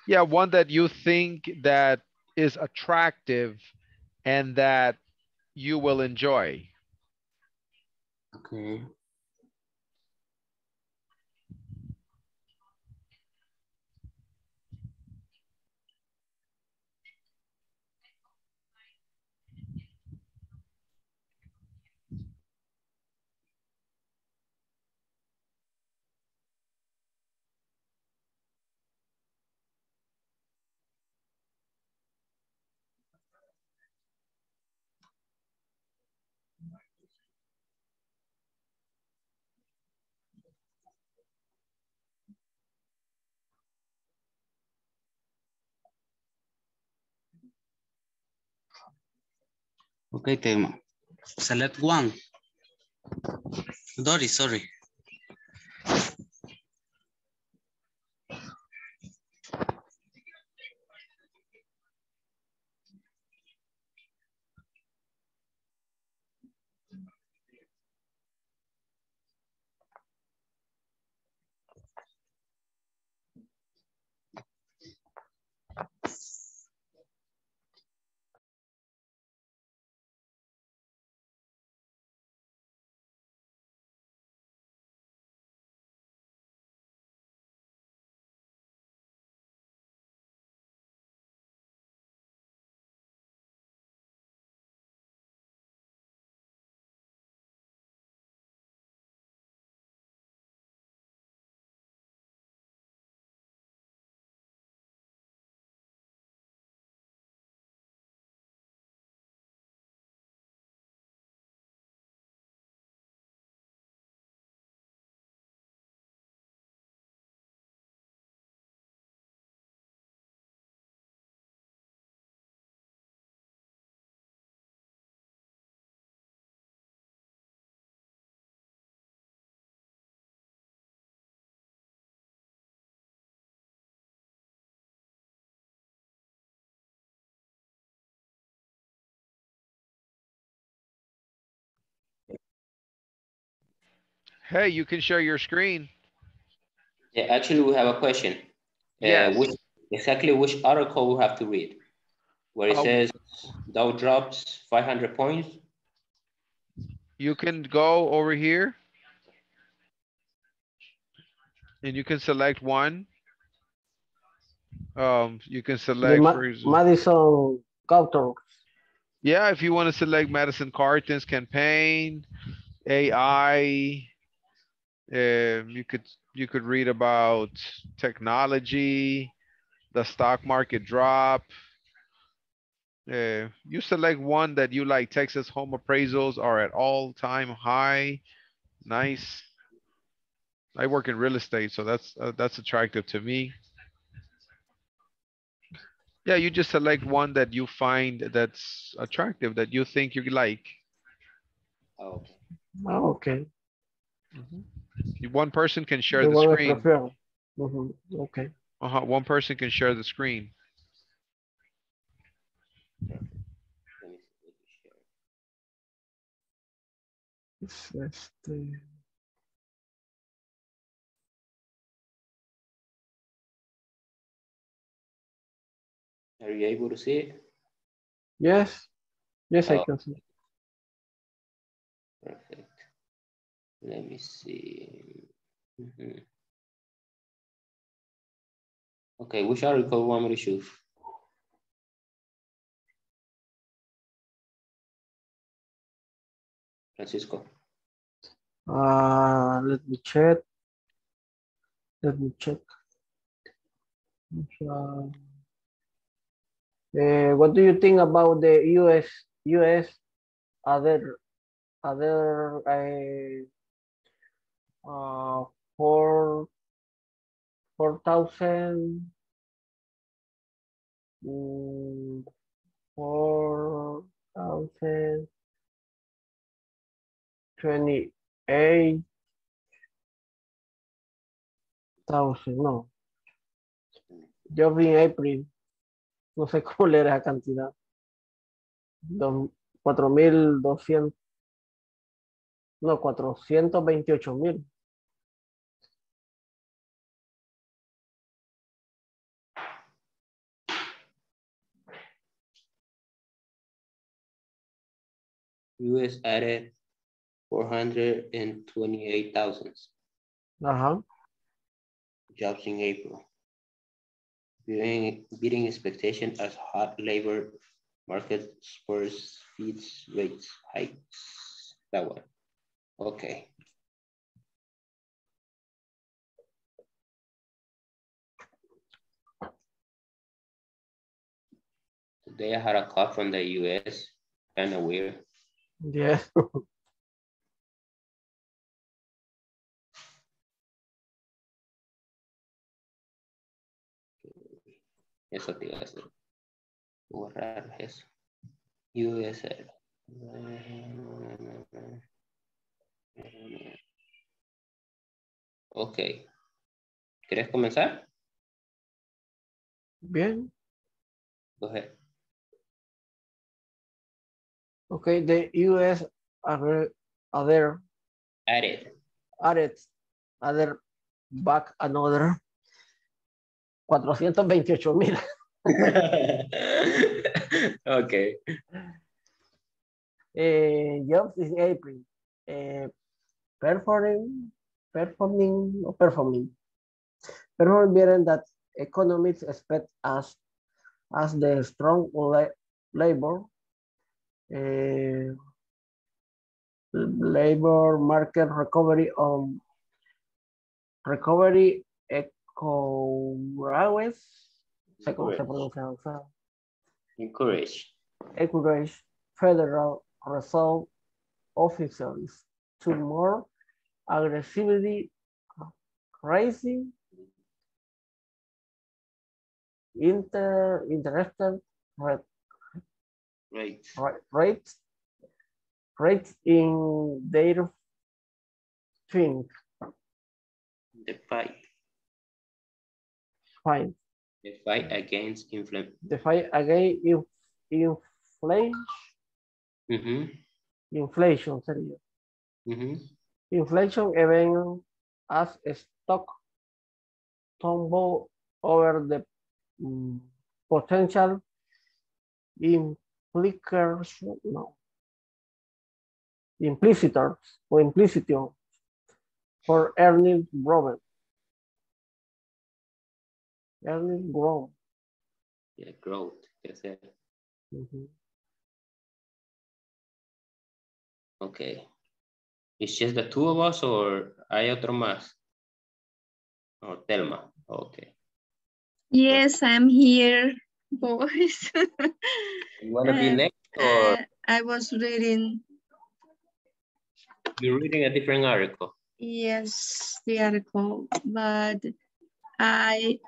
Speaker 1: Yeah, one that you think that is attractive and that you will enjoy.
Speaker 8: Okay. Okay, Tema. Select one. Dory, sorry.
Speaker 1: Hey, you can share your screen.
Speaker 15: Yeah, actually, we have a question.
Speaker 1: Yes.
Speaker 15: Uh, which, exactly which article we have to read? Where it
Speaker 1: Oh.
Speaker 15: says Dow drops 500 points.
Speaker 1: You can go over here. And you can select one. Um, you can select,
Speaker 7: Ma-
Speaker 1: for
Speaker 7: Madison Cawthorn.
Speaker 1: yeah, if you want to select Madison Cawthorn's campaign, AI. Um, you could, you could read about technology, the stock market drop. Uh, you select one that you like. Texas home appraisals are at all time high. Nice. I work in real estate, so that's, uh, that's attractive to me. Yeah, you just select one that you find that's attractive, that you think you like.
Speaker 15: Oh,
Speaker 7: Ah, okay.
Speaker 1: One person can share
Speaker 7: The
Speaker 1: the screen.
Speaker 7: prefer. Mhm, Okay.
Speaker 1: Uh-huh, one person can share the screen.
Speaker 7: Es Este.
Speaker 15: Are you able to see it?
Speaker 7: Yes. Yes, I
Speaker 15: Oh.
Speaker 7: can see.
Speaker 15: Let me see. Mhm. Okay, which article want me to choose? Francisco.
Speaker 7: Uh, let me check. Let me check. Uh, what do you think about the US US other other uh, uh four four thousand mm, four thousand twenty eight thousand no. Yo vi en April no sé cómo leer esa cantidad. Dos- cuatro mil doscientos no cuatrocientos veintiocho mil
Speaker 15: US added 428,000
Speaker 7: Uh-huh.
Speaker 15: jobs in April. Beating, beating expectation as hot labor market spurs feeds rates hikes. That one. Okay. Today I had a call from the US, kind of weird.
Speaker 7: Yeah.
Speaker 15: Eso te iba a hacer. Borrar eso. Y voy a hacer. Ok. ¿Quieres comenzar?
Speaker 7: Bien. Okay, the US are other
Speaker 15: Added.
Speaker 7: added other back another 428 mil.
Speaker 15: okay.
Speaker 7: Eh, jobs in April. Eh, performing, performing, or performing. Performing that economists expect as as the strong labor eh, labor market recovery on recovery economics. sé cómo se pronuncia. o sea,
Speaker 15: Encourage.
Speaker 7: encourage federal reserve officials to more aggressively raising inter interested rate,
Speaker 15: Right.
Speaker 7: rates rates in their think
Speaker 15: The fight.
Speaker 7: fine
Speaker 15: The fight against inflation.
Speaker 7: the fight against in, inflation
Speaker 15: Mm-hmm.
Speaker 7: inflation sería
Speaker 15: Mm-hmm.
Speaker 7: Inflation event as a stock tumble over the mm, potential implication, no, implicitors or implicitio for earnings growth. Earnings growth.
Speaker 15: Yeah, growth. Yes, yeah.
Speaker 7: Mhm.
Speaker 15: Okay. It's just the two of us or hay otro más? Or Telma. Okay.
Speaker 16: Yes, I'm here, boys.
Speaker 15: You want to be next or
Speaker 16: uh, I was reading,
Speaker 15: you're reading a different article?
Speaker 16: yes, the article, but I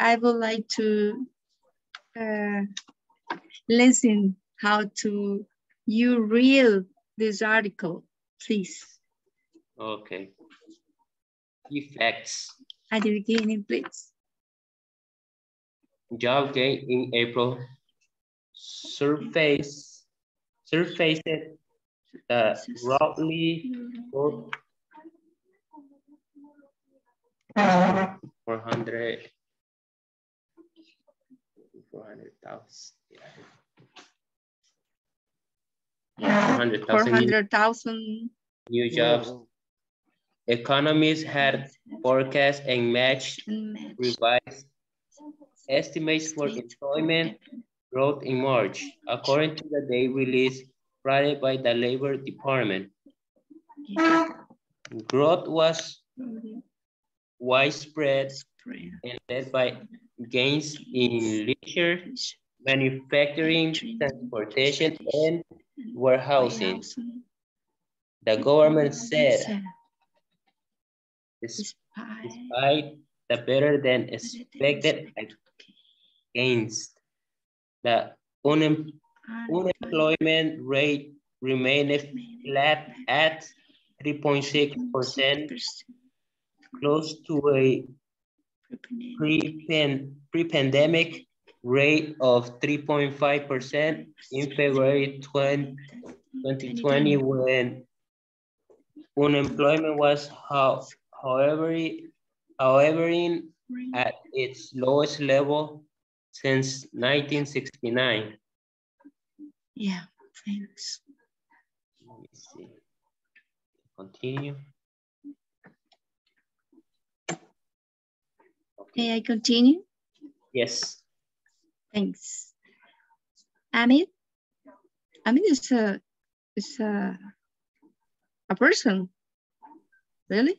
Speaker 16: I would like to uh, listen how to you read this article, please,
Speaker 15: Okay. Effects.
Speaker 16: at the beginning, please.
Speaker 15: Job gain in April surface surfaced the uh, roughly four four hundred four hundred thousand yeah four hundred
Speaker 16: Four
Speaker 15: thousand
Speaker 16: hundred thousand.
Speaker 15: new jobs. Economists had forecast and matched revised estimates for employment growth in March, according to the day released Friday by the Labor Department. Growth was widespread and led by gains in leisure, manufacturing, transportation, and warehousing. The government said, despite the better than expected gains, the unem- unemployment rate remained flat at 3.6%, close to a pre-pan- pre-pandemic rate of 3.5% in February 20, 2020 when unemployment was how, however, however in at its lowest level since 1969.
Speaker 16: Yeah, thanks.
Speaker 15: Let me see. Continue.
Speaker 16: May I continue?
Speaker 15: Yes.
Speaker 16: Thanks. Amit, Amit is a is a a person. Really?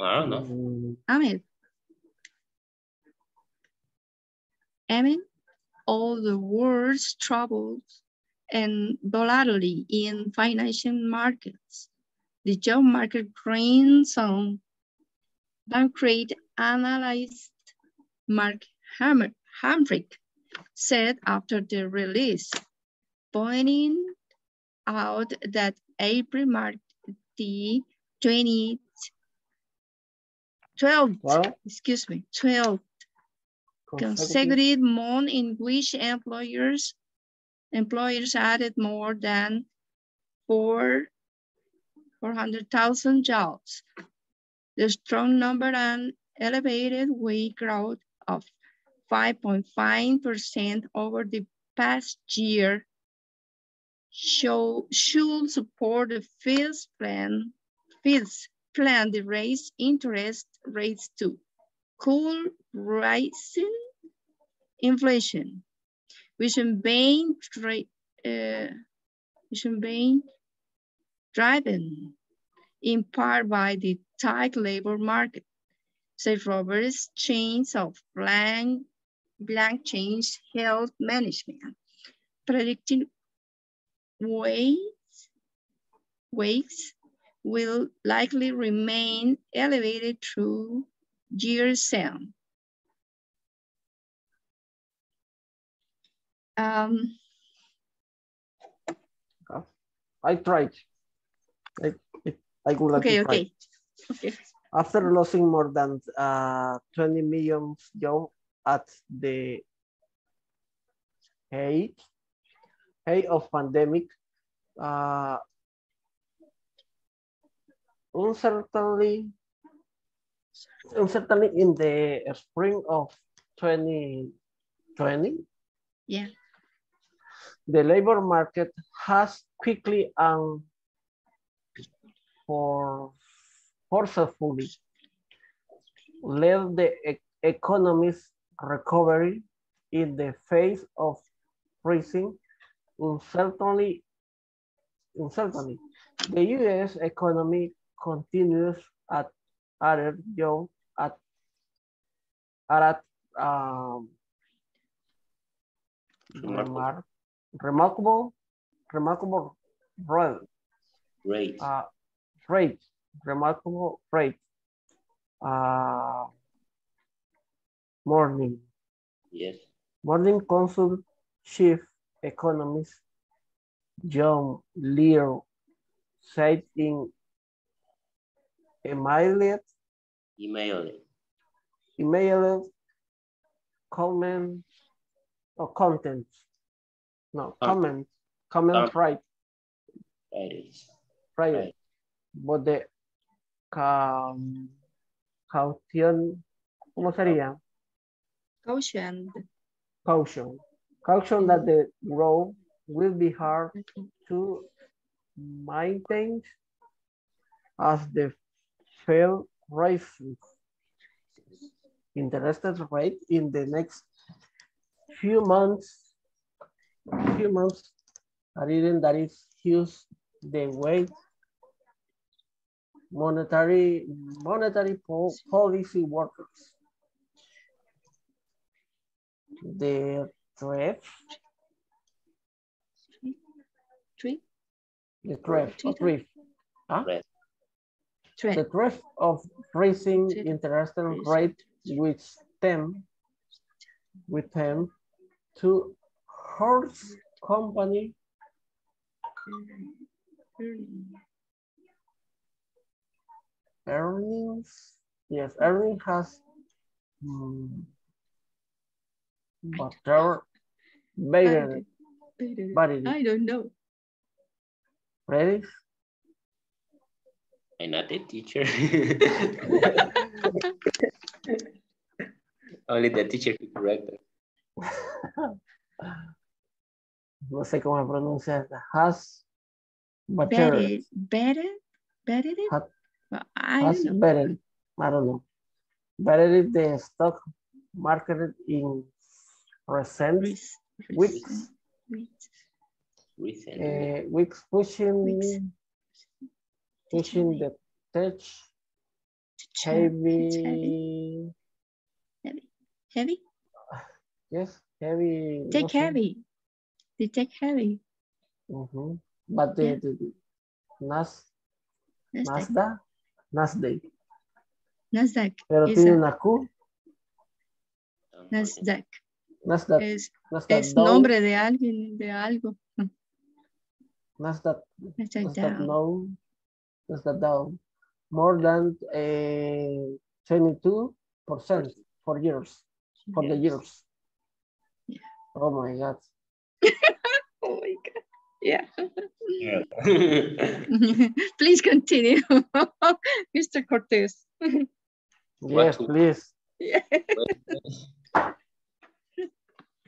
Speaker 15: I don't know.
Speaker 16: Amit. Amit, all the world's troubles and volatility in financial markets. The job market brings on Bankrate analyst Mark Hammer, Hamrick said after the release, pointing out that April marked the 20, 12th,
Speaker 7: Well,
Speaker 16: excuse me, 12th consecutive month in which employers employers added more than four 400,000 jobs. The strong number and elevated wage growth of 5.5% over the past year show, should support the Fed's plan, Fed's plan to raise interest rates to cool rising inflation, which is being, uh, being driven in part by the tight labor market. Safe Roberts chains of blank, blank change health management, predicting ways, waves will likely remain elevated through year seven. Um,
Speaker 7: I tried. I, I would like
Speaker 16: okay,
Speaker 7: to try.
Speaker 16: okay, okay.
Speaker 7: After losing more than uh, 20 million jobs at the height, height of pandemic, uh, uncertainly, uncertainly in the spring of 2020,
Speaker 16: Yeah.
Speaker 7: The labor market has quickly and for forcefully led the e- economy's recovery in the face of rising uncertainty. uncertainty. The U.S. economy continues at at young at at um, remar- remarkable remarkable rate
Speaker 15: Great.
Speaker 7: uh, rate remarkable rate uh, morning
Speaker 15: Yes.
Speaker 7: morning consult chief economist John Leer said in emailed
Speaker 15: Email it.
Speaker 7: emailed comment or content no comment comment
Speaker 15: Com-
Speaker 7: right
Speaker 15: Right. it is.
Speaker 7: right but the um, caution ¿cómo sería?
Speaker 16: Caution.
Speaker 7: caution caution that the growth will be hard to maintain as the Fed raises interest rate in the next few months few months are even that is use the way monetary monetary po- policy workers the threat
Speaker 16: Three.
Speaker 7: the threat of
Speaker 16: Twitter?
Speaker 7: huh? The threat of raising interest rate with them with them to hurt company earnings yes earning has but they're better but
Speaker 16: I don't know.
Speaker 7: ready
Speaker 15: I'm not a teacher. Only the teacher can correct it.
Speaker 7: no sé cómo se pronuncia has Better.
Speaker 16: Better, better,
Speaker 7: Has
Speaker 16: don't know.
Speaker 7: better. I don't know. Better is the stock market in recent weeks.
Speaker 15: Recent.
Speaker 7: Uh, weeks pushing pushing the tech heavy
Speaker 16: Heavy?
Speaker 7: yes heavy
Speaker 16: Take
Speaker 7: no sé.
Speaker 16: heavy. They take heavy.
Speaker 7: Mhm. but the,
Speaker 16: Yeah.
Speaker 7: the, the Nas,
Speaker 16: Nasdaq.
Speaker 7: Nasdaq Nasdaq pero tiene
Speaker 16: a-
Speaker 7: una Q
Speaker 16: Nasdaq.
Speaker 7: Nasdaq
Speaker 16: Es,
Speaker 7: Nasdaq
Speaker 16: es nombre de alguien, de algo.
Speaker 7: Nasdaq
Speaker 16: Nasdaq
Speaker 7: Nasdaq
Speaker 16: Dow.
Speaker 7: Nasdaq Dow more than uh, 22 percent for years for the years god
Speaker 16: Oh my God. Yeah.
Speaker 15: Yeah.
Speaker 16: Please continue, Mr. Cortez.
Speaker 7: yes please
Speaker 16: Yeah.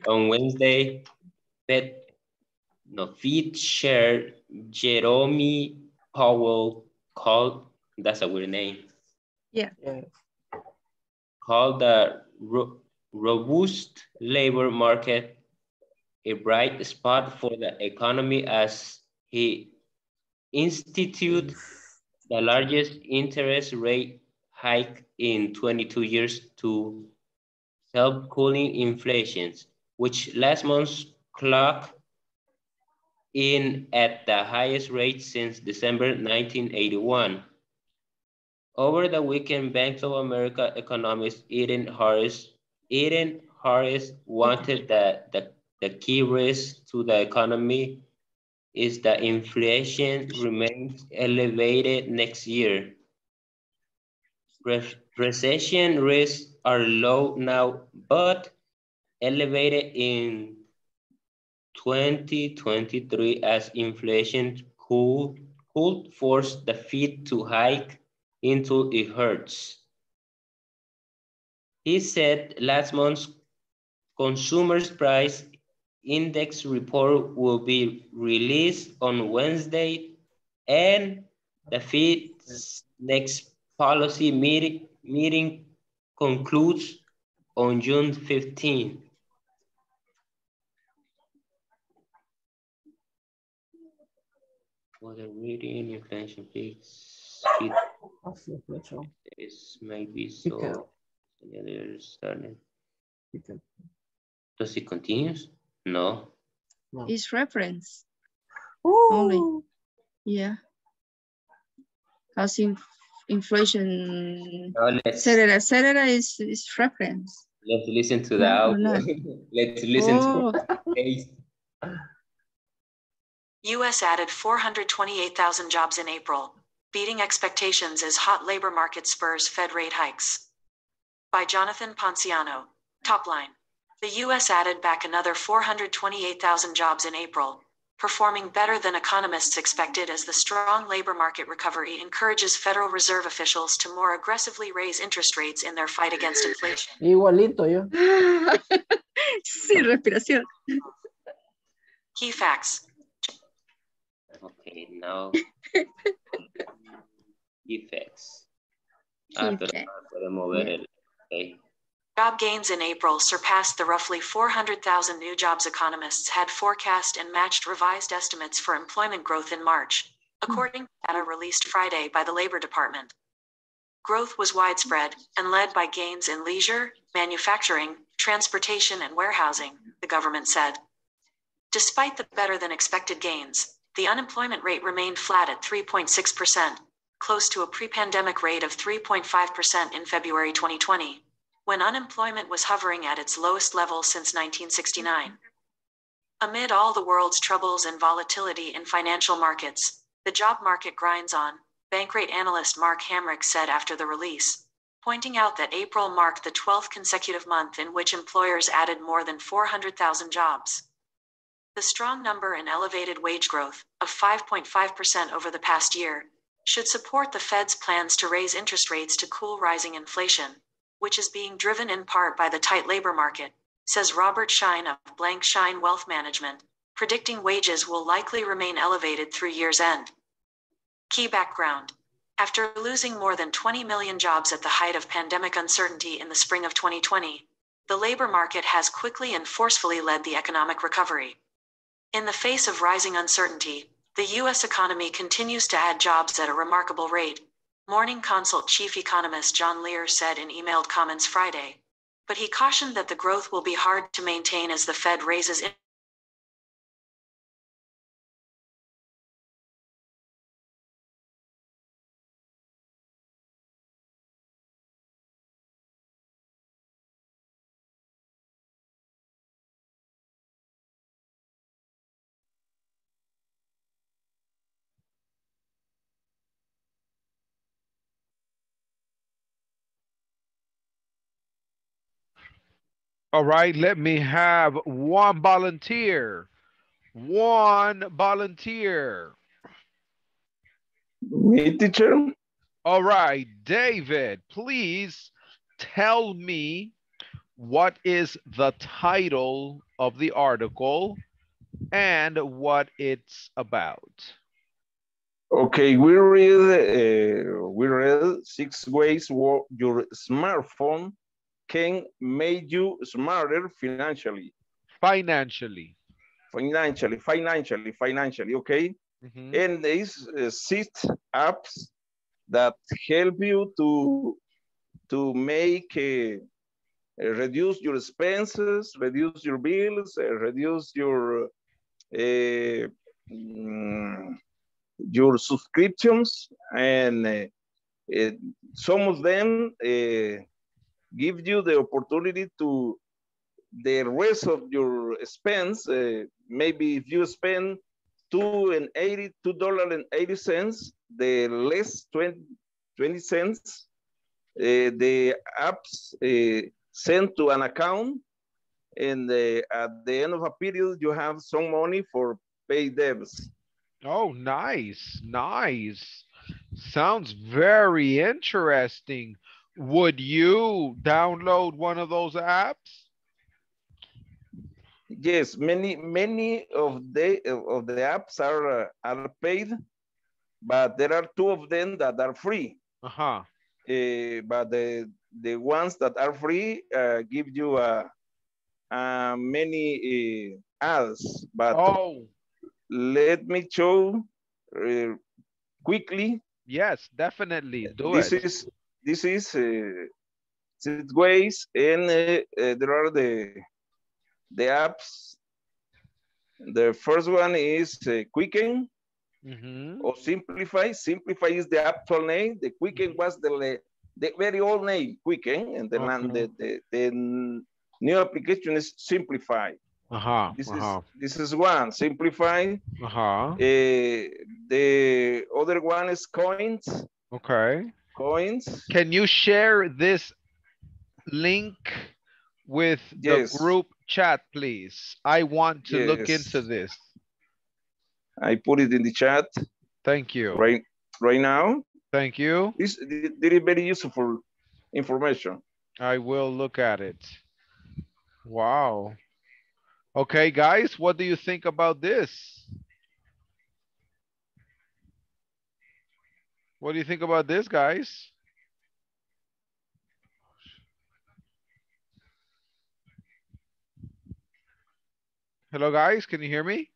Speaker 15: On Wednesday, Fed, no, shared Chair Jerome Powell called, that's a weird name,
Speaker 16: Yeah.
Speaker 7: yeah.
Speaker 15: called the ro- robust labor market a bright spot for the economy as he instituted the largest interest rate hike in 22 years to help cooling inflation, which last month clocked in at the highest rate since December 1981. Over the weekend, Bank of America economist Eden Harris, Eden Harris wanted that the, the key risk to the economy is that inflation remains elevated next year. Re- recession risks are low now, but elevated in 2023 as inflation could, could force the Fed to hike into it hurts. He said last month's consumers price index report will be released on Wednesday and the Fed's next policy meeting, meeting concludes on June 15. For the reading inflation peaks, Fed
Speaker 7: That's inflation.
Speaker 15: is maybe so. The other started. Does it continues? No.
Speaker 16: It's reference
Speaker 7: Ooh.
Speaker 16: only. Yeah. As in inflation,
Speaker 15: Now let's,
Speaker 16: etc., etc. is is reference.
Speaker 15: let's listen to the
Speaker 16: No,
Speaker 15: audio.
Speaker 16: not.
Speaker 15: let's listen
Speaker 16: Oh.
Speaker 15: to the
Speaker 17: U.S. added 428,000 jobs in April, beating expectations as hot labor market spurs Fed rate hikes. By Jonathan Ponciano. Top line. The U.S. added back another 428,000 jobs in April, performing better than economists expected as the strong labor market recovery encourages Federal Reserve officials to more aggressively raise interest rates in their fight against inflation.
Speaker 7: Igualito yo.
Speaker 16: Sin respiración.
Speaker 17: Key facts.
Speaker 15: Okay, now effects.
Speaker 16: Key
Speaker 15: Ah, pero no podemos ver el. Okay.
Speaker 17: Job gains in April surpassed the roughly 400,000 new jobs economists had forecast and matched revised estimates for employment growth in March, according to data released Friday by the Labor Department. Growth was widespread and led by gains in leisure, manufacturing, transportation, and warehousing, the government said. Despite the better than expected gains, the unemployment rate remained flat at 3.6%, close to a pre pandemic rate of 3.5% in February 2020 when unemployment was hovering at its lowest level since 1969. Amid all the world's troubles and volatility in financial markets, the job market grinds on, Bankrate analyst Mark Hamrick said after the release, pointing out that April marked the 12th consecutive month in which employers added more than 400,000 jobs. The strong number and elevated wage growth of 5.5% over the past year should support the Fed's plans to raise interest rates to cool rising inflation, which is being driven in part by the tight labor market, says Robert Schein of Blanke Schein Wealth Management, predicting wages will likely remain elevated through year's end. Key background. After losing more than 20 million jobs at the height of pandemic uncertainty in the spring of 2020, the labor market has quickly and forcefully led the economic recovery. In the face of rising uncertainty, the U.S. economy continues to add jobs at a remarkable rate, Morning Consult chief economist John Leer said in emailed comments Friday. But he cautioned that the growth will be hard to maintain as the Fed raises
Speaker 1: All right, let me have one volunteer. One volunteer.
Speaker 9: Me, teacher.
Speaker 1: All right, David, please tell me what is the title of the article and what it's about.
Speaker 9: Okay, we read uh, we read six ways your smartphone can make you smarter financially.
Speaker 1: Financially.
Speaker 9: Financially, financially, financially, okay?
Speaker 1: Mhm.
Speaker 9: And these uh, six apps that help you to to make uh, uh, reduce your expenses, reduce your bills, uh, reduce your uh, mm, your subscriptions, and uh, uh, some of them give you the opportunity to the rest of your expense. Uh, maybe if you spend two and eighty two dollar and eighty cents, the less 20, 20 cents, uh, the apps uh, sent to an account, and uh, at the end of a period, you have some money for pay debts.
Speaker 1: Oh, nice, nice. Sounds very interesting. Would you download one of those apps?
Speaker 9: Yes, many many of the of the apps are uh, are paid, but there are two of them that are free.
Speaker 1: Uh-huh.
Speaker 9: Uh, but the the ones that are free uh, give you uh, uh, many uh, ads. But
Speaker 1: Oh,
Speaker 9: let me show uh, quickly.
Speaker 1: yes, definitely. Do
Speaker 9: this
Speaker 1: it.
Speaker 9: is this is uh, six ways, and uh, uh, there are the the apps. The first one is uh, Quicken
Speaker 1: Mhm.
Speaker 9: or Simplifi. Simplifi is the actual name. The Quicken was the the very old name, Quicken, and the, nan- the, the, the new application is Simplifi.
Speaker 1: Uh-huh.
Speaker 9: This
Speaker 1: Uh-huh.
Speaker 9: is this is one Simplifi.
Speaker 1: Uh-huh.
Speaker 9: Uh, the other one is Coins.
Speaker 1: Okay.
Speaker 9: Coins.
Speaker 1: Can you share this link with the group chat, please? I want to look into this.
Speaker 9: I put it in the chat
Speaker 1: Thank you.
Speaker 9: right right now.
Speaker 1: Thank you.
Speaker 9: This this is very useful information.
Speaker 1: I will look at it. Wow. Okay, guys, what do you think about this? What do you think about this, guys? Hello, guys, can you hear me?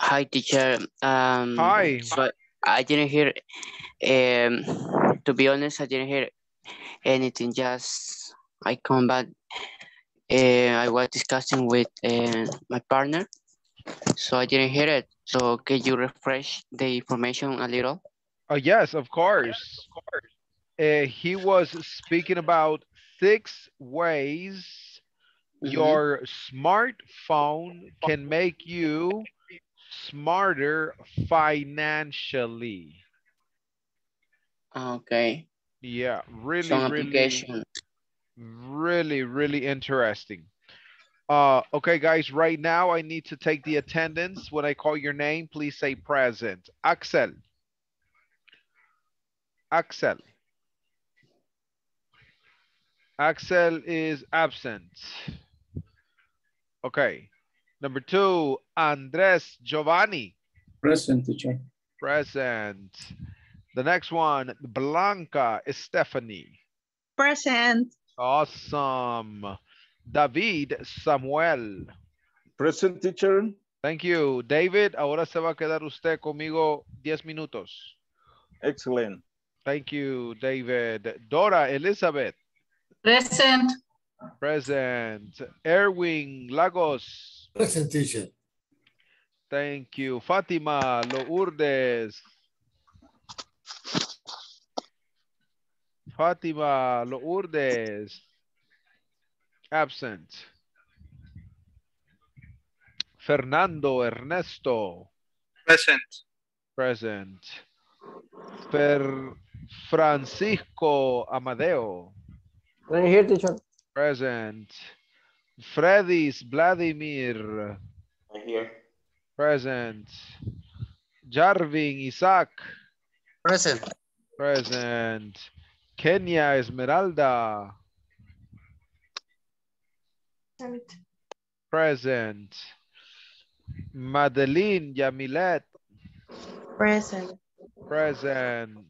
Speaker 2: Hi, teacher. Um,
Speaker 1: Hi.
Speaker 2: So I didn't hear. Um, to be honest, I didn't hear anything. Just I come back. Uh, I was discussing with uh, my partner, so I didn't hear it. So can you refresh the information a little?
Speaker 1: Uh, yes, of course. Uh, he was speaking about six ways
Speaker 2: Mhm.
Speaker 1: your smartphone can make you smarter financially.
Speaker 2: Okay.
Speaker 1: Yeah, really,
Speaker 2: Some
Speaker 1: really, really, really interesting. Uh, okay, guys, right now I need to take the attendance. When I call your name, please say present. Axel. Axel. Axel is absent. Okay. Number two, Andres Giovanni.
Speaker 3: Present teacher.
Speaker 1: Present. The next one, Blanca Stephanie.
Speaker 5: Present.
Speaker 1: Awesome. David Samuel.
Speaker 9: Present teacher.
Speaker 1: Thank you. David, ahora se va a quedar usted conmigo 10 minutos.
Speaker 9: Excellent.
Speaker 1: Thank you, David. Dora Elizabeth.
Speaker 4: Present.
Speaker 1: Present. Erwin Lagos.
Speaker 12: Present teacher.
Speaker 1: Thank you. Fatima Lourdes. Fatima Lourdes. Absent. Fernando Ernesto.
Speaker 6: Present.
Speaker 1: Present. Per Francisco Amadeo.
Speaker 7: Right here, teacher.
Speaker 1: Present. Freddy's Vladimir.
Speaker 15: Right here.
Speaker 1: Present. Jarvin Isaac.
Speaker 8: Present.
Speaker 1: Present. Kenya Esmeralda. Present. Madeline Yamilet.
Speaker 13: Present.
Speaker 1: Present.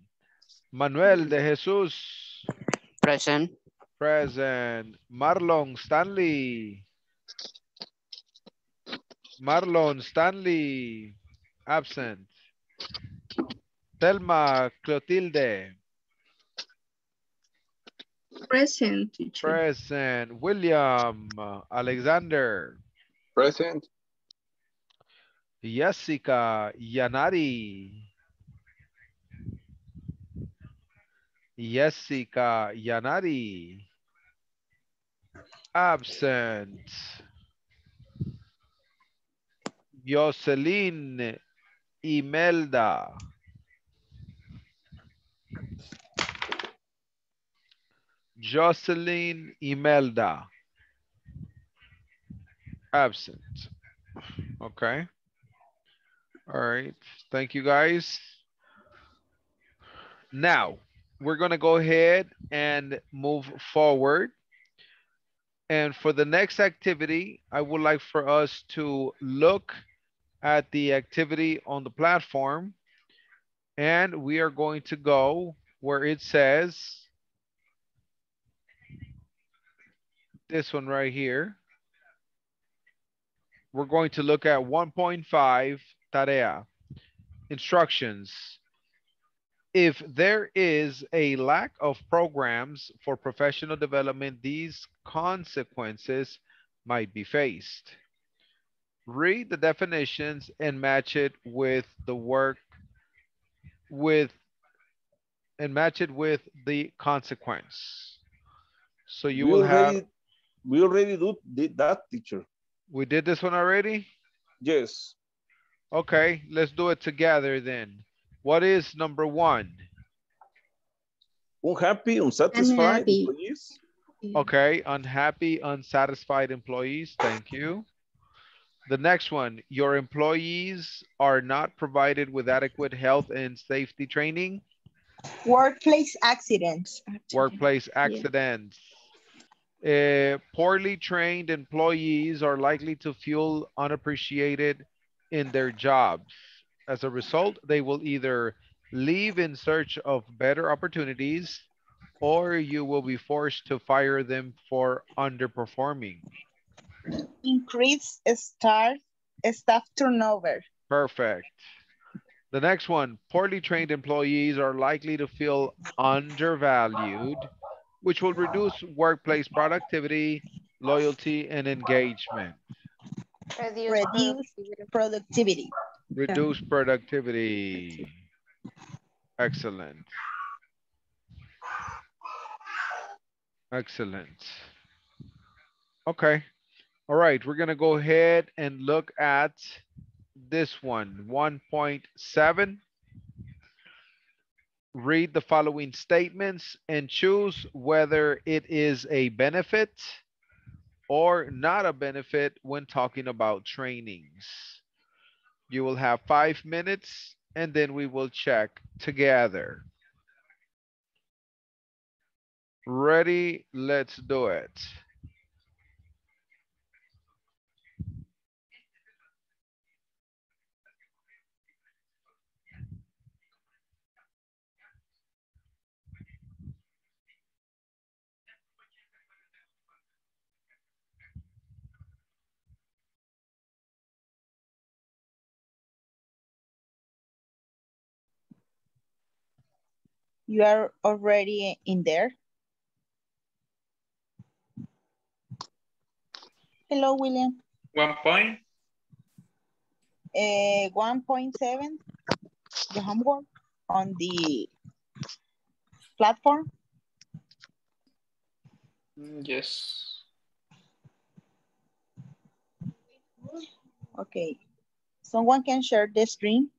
Speaker 1: Manuel de Jesus.
Speaker 2: Present.
Speaker 1: Present. Marlon Stanley. Marlon Stanley. Absent. Thelma Clotilde.
Speaker 16: Present teacher.
Speaker 1: Present. William uh, Alexander.
Speaker 18: Present.
Speaker 1: Jessica Yanari. Jessica Yanari. Absent. Jocelyn Imelda. Jocelyn Imelda. Absent. Okay. All right. Thank you guys. Now, we're going to go ahead and move forward. And for the next activity, I would like for us to look at the activity on the platform. And we are going to go where it says this one right here. We're going to look at 1.5 tarea instructions. If there is a lack of programs for professional development, these consequences might be faced. Read the definitions and match it with the work with and match it with the consequence. So you
Speaker 9: we
Speaker 1: will
Speaker 9: already,
Speaker 1: have
Speaker 9: We already do, did that, teacher.
Speaker 1: we did this one already?
Speaker 9: Yes.
Speaker 1: Okay, let's do it together then. What is number one?
Speaker 9: Unhappy, unsatisfied
Speaker 16: Unhappy.
Speaker 9: employees.
Speaker 1: Okay, unhappy, unsatisfied employees. Thank you. The next one, your employees are not provided with adequate health and safety training,
Speaker 5: Workplace accidents.
Speaker 1: workplace accidents. Uh, poorly trained employees are likely to feel unappreciated in their jobs. As a result, they will either leave in search of better opportunities or you will be forced to fire them for underperforming.
Speaker 5: Increase staff, staff turnover.
Speaker 1: Perfect. The next one, poorly trained employees are likely to feel undervalued, which will reduce workplace productivity, loyalty, and engagement.
Speaker 10: Reduce
Speaker 5: Reduce productivity.
Speaker 1: Reduce productivity. Excellent. Excellent. Okay. All right, we're gonna go ahead and look at this one, 1.7. Read the following statements and choose whether it is a benefit or not a benefit when talking about trainings. You will have five minutes and then we will check together. Ready? Let's do it.
Speaker 5: You are already in there? Hello, William.
Speaker 6: One point.
Speaker 5: Uh, 1.7, the homework on the platform.
Speaker 6: Mm, Yes.
Speaker 5: Okay. Someone can share the screen.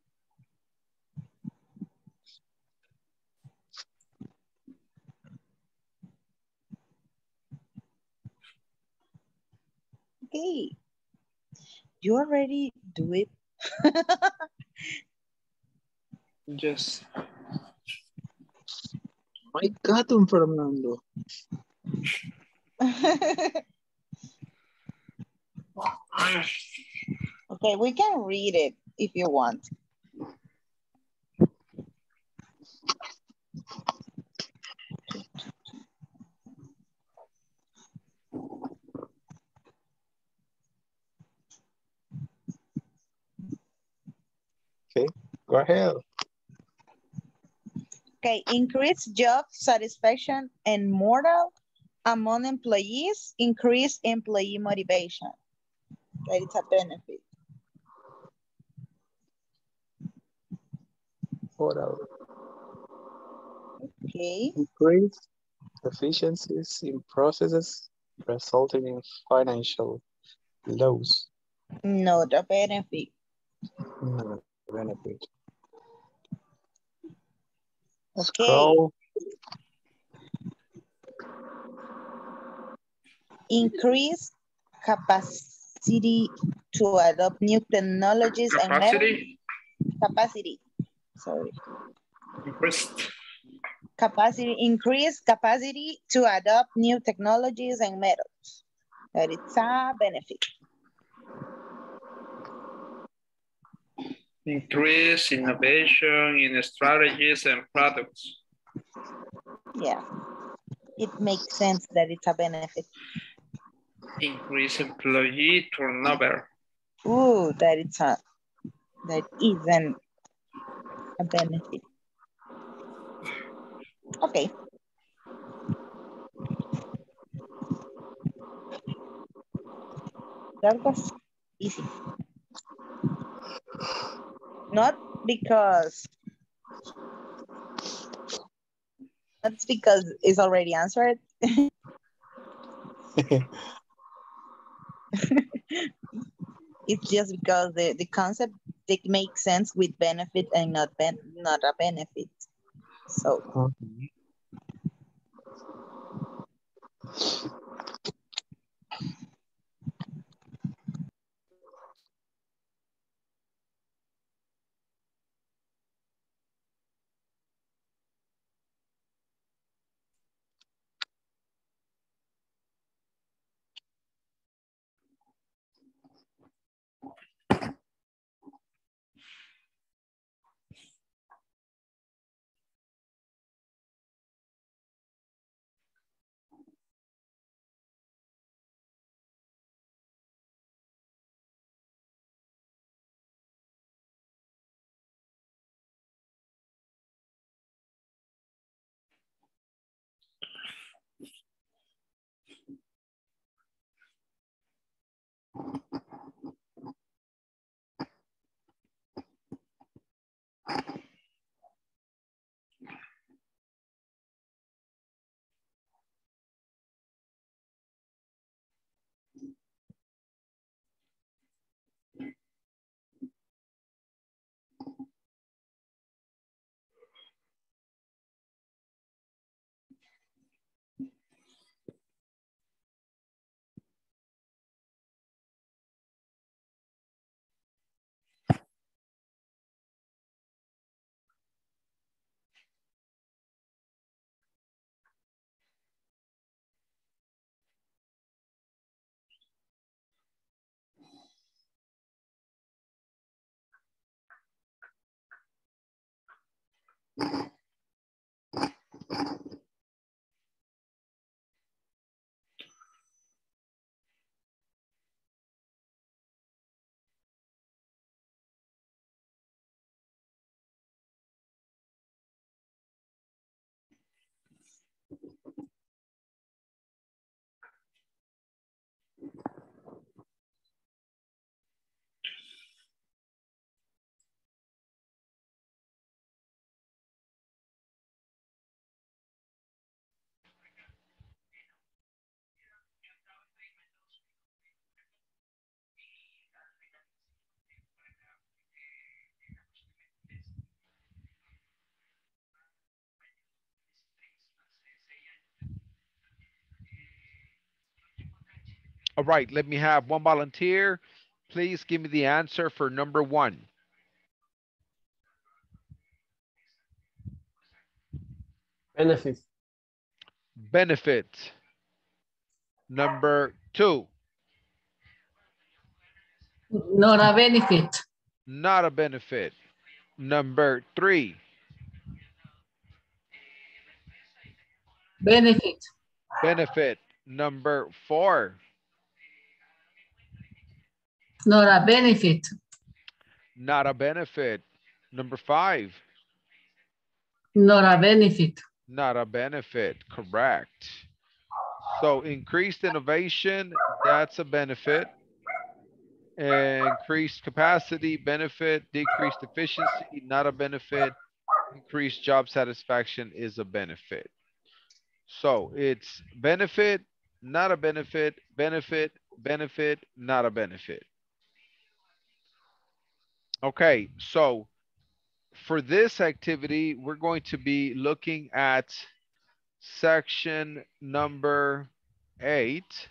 Speaker 5: Okay. You already do it.
Speaker 6: Yes.
Speaker 11: My God, Don Fernando.
Speaker 5: okay, we can read it if you want.
Speaker 11: Okay, go ahead.
Speaker 5: Okay, increase job satisfaction and morale among employees, increase employee motivation. That is a benefit.
Speaker 11: Oral.
Speaker 5: Okay,
Speaker 11: Increase efficiencies in processes resulting in financial loss.
Speaker 5: not a benefit.
Speaker 11: No benefit.
Speaker 5: Okay,
Speaker 11: Scroll.
Speaker 5: increase capacity to adopt new technologies and methods.
Speaker 6: Capacity
Speaker 5: Capacity, sorry.
Speaker 6: increased.
Speaker 5: Capacity, increase capacity to adopt new technologies and methods. That it's a benefit.
Speaker 6: Increase innovation in strategies and products.
Speaker 5: Yeah, it makes sense that it's a benefit.
Speaker 6: Increase employee turnover.
Speaker 5: Ooh, that it's a, that isn't a benefit. Okay. That was easy. Not because, that's because it's already answered. it's just because the, the concept they make sense with benefit and not ben not a benefit. So
Speaker 1: All right, let me have one volunteer. Please give me the answer for number one.
Speaker 7: Benefit.
Speaker 1: Benefit. Number two.
Speaker 4: Not a benefit.
Speaker 1: Not a benefit. Number three.
Speaker 4: Benefit.
Speaker 1: Benefit. Number four.
Speaker 4: Not a benefit.
Speaker 1: Not a benefit. Number five.
Speaker 4: Not a benefit.
Speaker 1: Not a benefit. Correct. So increased innovation, that's a benefit. Increased capacity, benefit. Decreased efficiency, not a benefit. Increased job satisfaction is a benefit. So it's benefit, not a benefit, benefit, benefit, not a benefit. Okay, so for this activity, we're going to be looking at section number eight.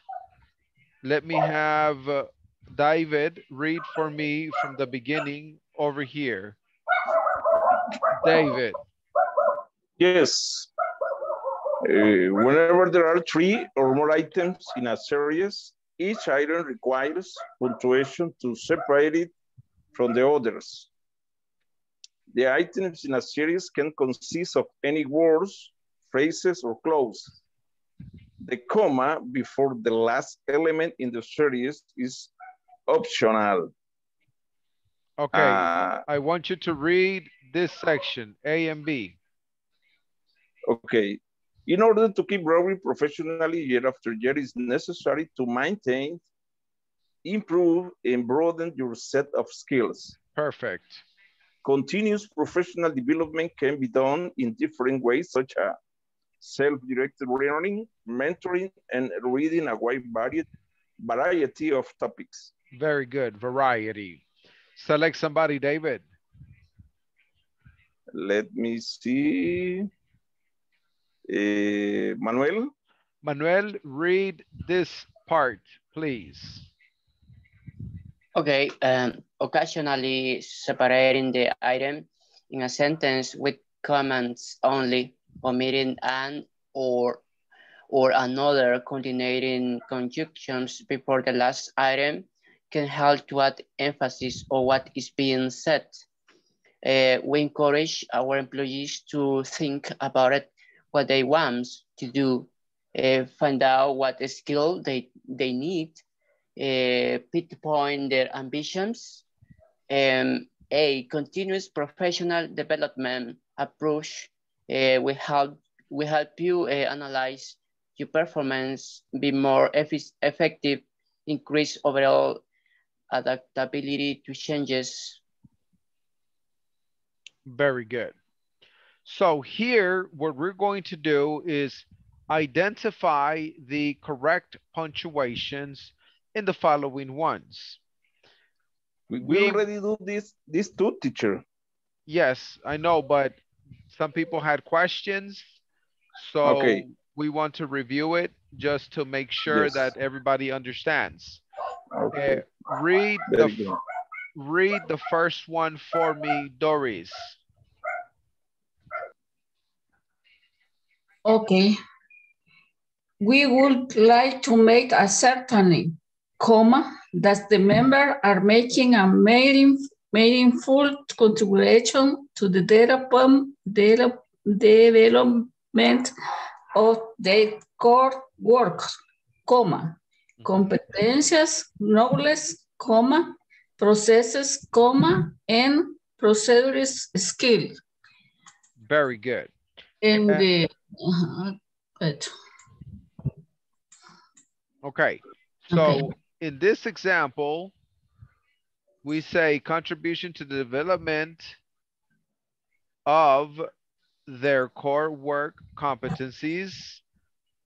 Speaker 1: Let me have uh, David read for me from the beginning over here. David.
Speaker 9: Yes. Uh, whenever there are three or more items in a series, each item requires punctuation to separate it from the others. The items in a series can consist of any words, phrases, or clauses. The comma before the last element in the series is optional.
Speaker 1: Okay,
Speaker 9: Uh,
Speaker 1: I want you to read this section, A and B.
Speaker 9: Okay. In order to keep growing professionally year after year, it's necessary to maintain, improve, and broaden your set of skills.
Speaker 1: Perfect.
Speaker 9: Continuous professional development can be done in different ways, such as self-directed learning, mentoring, and reading a wide variety, variety of topics.
Speaker 1: Very good, variety. Select somebody, David.
Speaker 9: Let me see. Eh, Manuel?
Speaker 1: Manuel, read this part, please.
Speaker 2: Okay, um, occasionally separating the item in a sentence with comments only, omitting an or or another coordinating conjunctions before the last item can help to add emphasis on what is being said. Uh, we encourage our employees to think about it, what they want to do, uh, find out what skill they, they need, pinpoint their ambitions, um, a continuous professional development approach uh, will help will help you uh, analyze your performance, be more effective, increase overall adaptability to changes.
Speaker 1: Very good. So here, what we're going to do is identify the correct punctuations in the following ones.
Speaker 9: We, we already do this, this too, teacher.
Speaker 1: Yes, I know, but some people had questions. So
Speaker 9: Okay.
Speaker 1: we want to review it just to make sure
Speaker 9: Yes.
Speaker 1: that everybody understands.
Speaker 9: Okay.
Speaker 1: Uh, read the read the first one for me, Doris.
Speaker 4: Okay. We would like to make a certain comma that the member are making a meaning, meaningful contribution to the development, development of their core work, comma, competencias, knowledge, comma, processes, comma, and procedures skill.
Speaker 1: Very good.
Speaker 4: And
Speaker 1: Uh,
Speaker 4: the, uh, good.
Speaker 1: Okay, so in this example, we say contribution to the development of their core work competencies,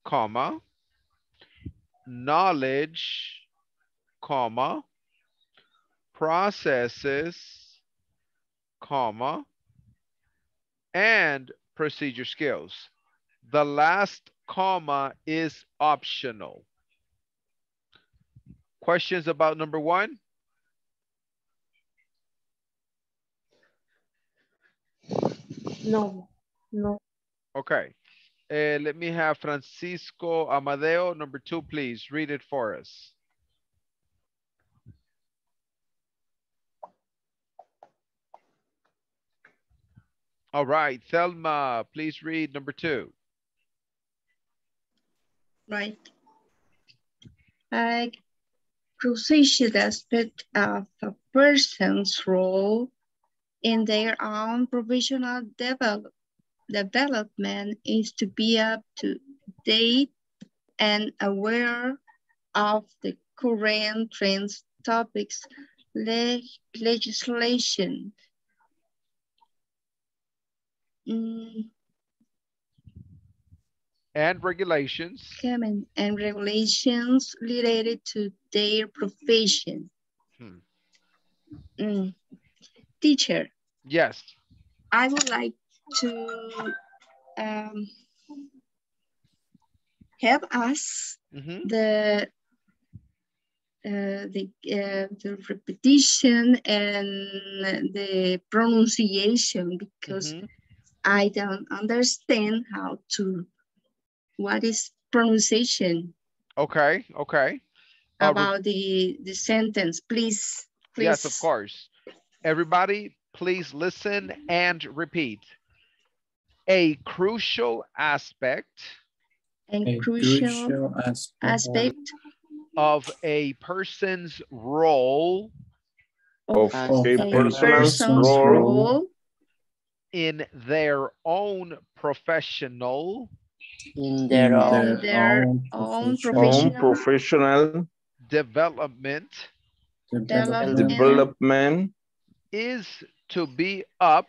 Speaker 1: comma, knowledge, comma, processes, comma, and procedure skills. The last comma is optional. Questions about number one?
Speaker 13: No, no.
Speaker 1: Okay. Uh, let me have Francisco Amadeo, number two, please. Read it for us. All right, Thelma, please read number two.
Speaker 16: Right. A crucial aspect of a person's role in their own professional develop, development is to be up to date and aware of the current trends, topics, le legislation, mm,
Speaker 1: And regulations.
Speaker 16: and regulations related to their profession.
Speaker 1: Hmm.
Speaker 16: Mm. Teacher,
Speaker 1: Yes.
Speaker 16: I would like to um, have us
Speaker 1: Mhm.
Speaker 16: the uh, the uh, the repetition and the pronunciation because
Speaker 1: Mhm.
Speaker 16: I don't understand how to what is pronunciation
Speaker 1: Okay, okay. Uh,
Speaker 16: about the the sentence. Please, please.
Speaker 1: Yes, of course. Everybody, please listen and repeat. A crucial aspect
Speaker 16: And
Speaker 3: A
Speaker 16: crucial,
Speaker 3: crucial aspect
Speaker 16: aspect
Speaker 1: of a person's role
Speaker 9: Of
Speaker 3: of
Speaker 9: a
Speaker 3: a
Speaker 9: person's
Speaker 16: person's
Speaker 9: role
Speaker 16: role
Speaker 1: in their own professional
Speaker 2: In
Speaker 3: in
Speaker 2: their own
Speaker 3: their
Speaker 16: their
Speaker 3: own
Speaker 16: own
Speaker 3: professional
Speaker 9: own professional
Speaker 1: development.
Speaker 3: Development.
Speaker 9: Development
Speaker 1: is to be up.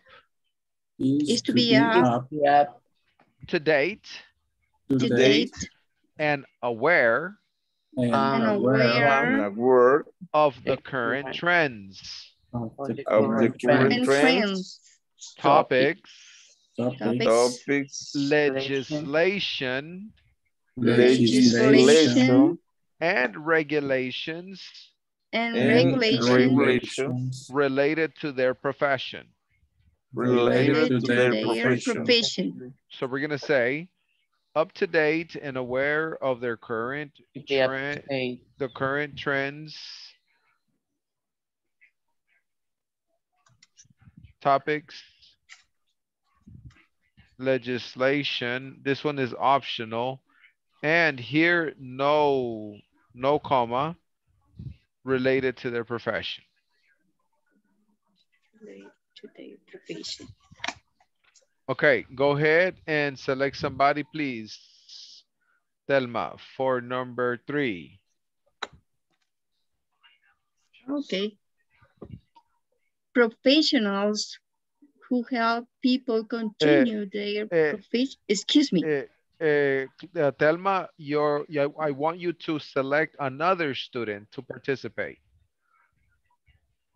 Speaker 16: Is to be up.
Speaker 2: yeah,
Speaker 1: to date.
Speaker 3: To
Speaker 16: to
Speaker 3: date.
Speaker 16: date.
Speaker 1: And aware.
Speaker 3: And
Speaker 16: and
Speaker 3: aware.
Speaker 9: and
Speaker 16: aware
Speaker 9: aware
Speaker 1: of the current trends,
Speaker 3: of the current
Speaker 9: current trends,
Speaker 16: trends,
Speaker 1: topics,
Speaker 3: topics,
Speaker 16: topics,
Speaker 9: topics,
Speaker 1: legislation,
Speaker 3: legislation,
Speaker 9: legislation,
Speaker 1: and regulations.
Speaker 16: And
Speaker 9: and
Speaker 16: regulation
Speaker 9: regulations.
Speaker 1: Related to their profession.
Speaker 9: related to their
Speaker 16: their
Speaker 9: profession.
Speaker 16: profession.
Speaker 1: So we're gonna say up to date and aware of their current
Speaker 2: be
Speaker 1: trend, the current trends, topics, legislation. This one is optional. And here, no, no comma related to their profession.
Speaker 16: To their profession.
Speaker 1: Okay, go ahead and select somebody, please. Thelma, for number three.
Speaker 16: Okay. Professionals who help people continue their
Speaker 1: eh,
Speaker 16: profession. Excuse me.
Speaker 1: Uh, uh, uh, Thelma, your, yeah, I want you to select another student to participate.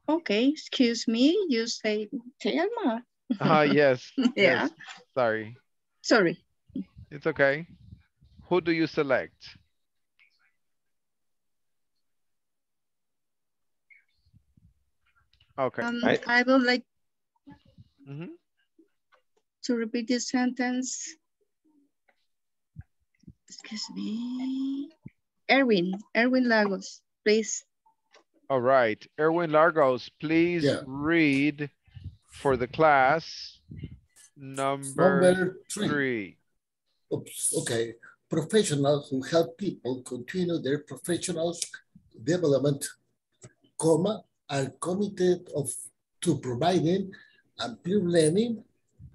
Speaker 16: Okay, excuse me. You say Thelma.
Speaker 1: Ah, yes,
Speaker 16: Yeah.
Speaker 1: yes, sorry.
Speaker 16: Sorry.
Speaker 1: It's okay. Who do you select? Okay.
Speaker 16: Um,
Speaker 9: I-
Speaker 16: I would like
Speaker 1: Mhm.
Speaker 16: to repeat this sentence. Excuse me. Erwin, Erwin Lagos, please.
Speaker 1: All right, Erwin Largos, please
Speaker 12: Yeah.
Speaker 1: read for the class number
Speaker 12: Number three.
Speaker 1: three.
Speaker 12: Oops, okay. Professionals who help people continue their professional development, comma, are committed of to providing ample learning,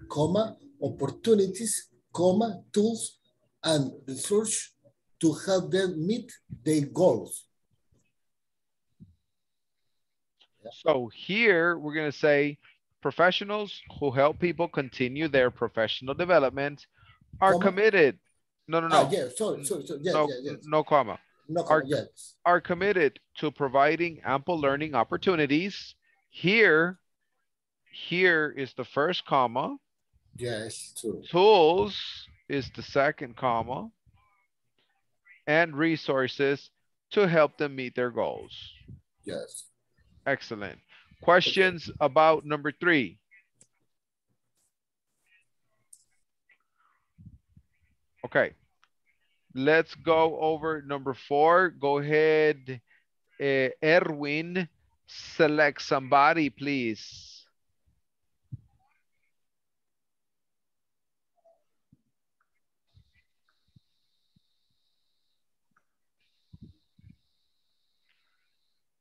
Speaker 12: comma, opportunities, comma, tools, and research to help them meet their goals.
Speaker 1: So here we're gonna say professionals who help people continue their professional development are
Speaker 12: Comma?
Speaker 1: committed. No, no,
Speaker 12: Ah,
Speaker 1: no,
Speaker 12: yeah, sorry, sorry, sorry. Yes,
Speaker 1: no,
Speaker 12: yes, yes.
Speaker 1: no comma.
Speaker 12: No,
Speaker 1: Are,
Speaker 12: yes.
Speaker 1: are committed to providing ample learning opportunities. Here, here is the first comma.
Speaker 12: Yes.
Speaker 1: Tools is the second comma. And resources to help them meet their goals.
Speaker 12: Yes.
Speaker 1: Excellent. Questions about number three? Okay. Let's go over number four. Go ahead, uh, Erwin. Select somebody, please.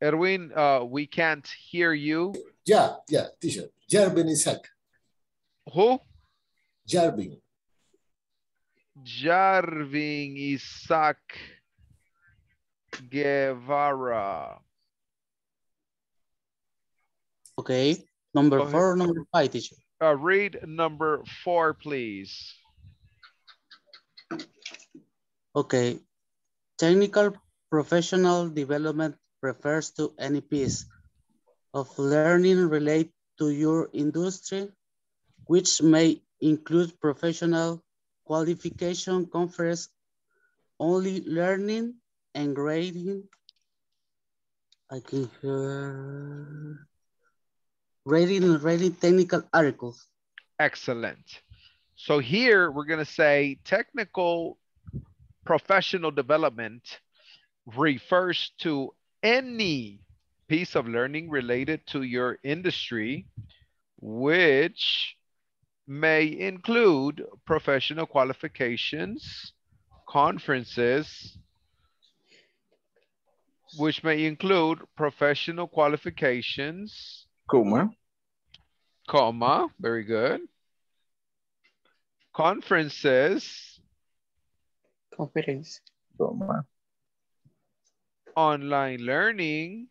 Speaker 1: Erwin, uh, we can't hear you.
Speaker 12: Yeah, yeah, teacher. Jarvin Isaac.
Speaker 1: Who?
Speaker 12: Jarvin.
Speaker 1: Jarvin Isaac Guevara.
Speaker 8: Okay, number
Speaker 1: Go ahead.
Speaker 8: four, number five, teacher.
Speaker 1: Uh, read number four, please.
Speaker 8: Okay, technical professional development refers to any piece of learning related to your industry, which may include professional qualification conference only learning and grading. I can hear reading and reading technical articles.
Speaker 1: Excellent. So here we're going to say technical professional development refers to any piece of learning related to your industry, which may include professional qualifications, conferences, which may include professional qualifications,
Speaker 9: Comma.
Speaker 1: comma, very good. Conferences,
Speaker 2: Conference.
Speaker 9: Comma.
Speaker 1: Online learning,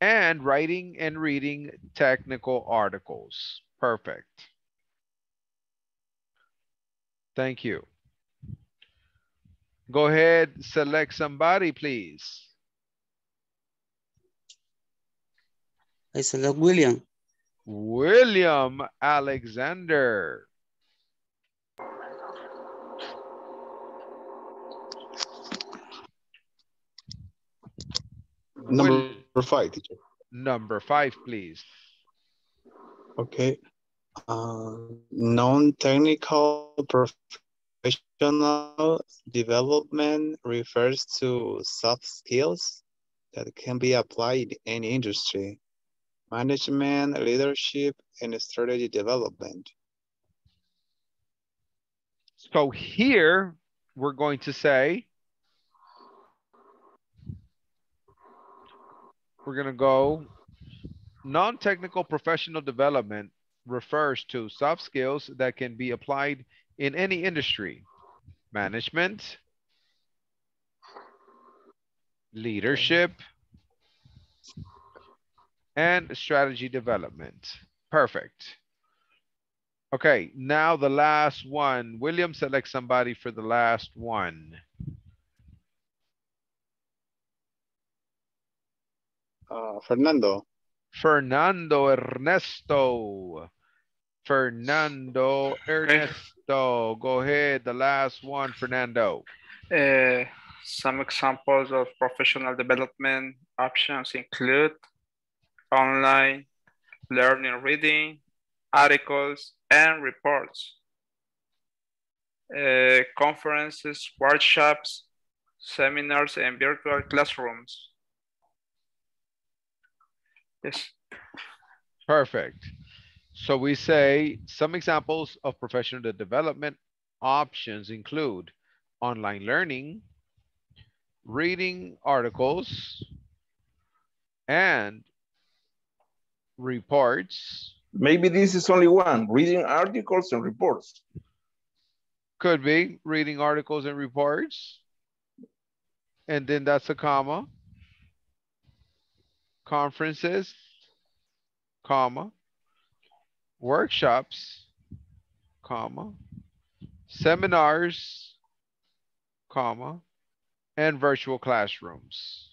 Speaker 1: and writing and reading technical articles. Perfect. Thank you. Go ahead, select somebody, please.
Speaker 8: I select William.
Speaker 1: William Alexander.
Speaker 11: Number five, teacher.
Speaker 1: Number five, please.
Speaker 11: Okay. Uh, non-technical professional development refers to soft skills that can be applied in any industry, management, leadership, and strategy development.
Speaker 1: So here we're going to say, we're going to go non-technical professional development refers to soft skills that can be applied in any industry, management, leadership, and strategy development. Perfect. Okay, now the last one. William, select somebody for the last one.
Speaker 11: Uh, Fernando.
Speaker 1: Fernando Ernesto. Fernando Ernesto. Go ahead, the last one, Fernando.
Speaker 6: Uh, some examples of professional development options include online learning reading, articles, and reports, uh, conferences, workshops, seminars, and virtual classrooms. Yes.
Speaker 1: Perfect. So we say some examples of professional development options include online learning, reading articles, and reports.
Speaker 9: Maybe this is only one, reading articles and reports.
Speaker 1: Could be reading articles and reports. And then that's a comma. Conferences, comma. Workshops, comma. Seminars, comma. And virtual classrooms.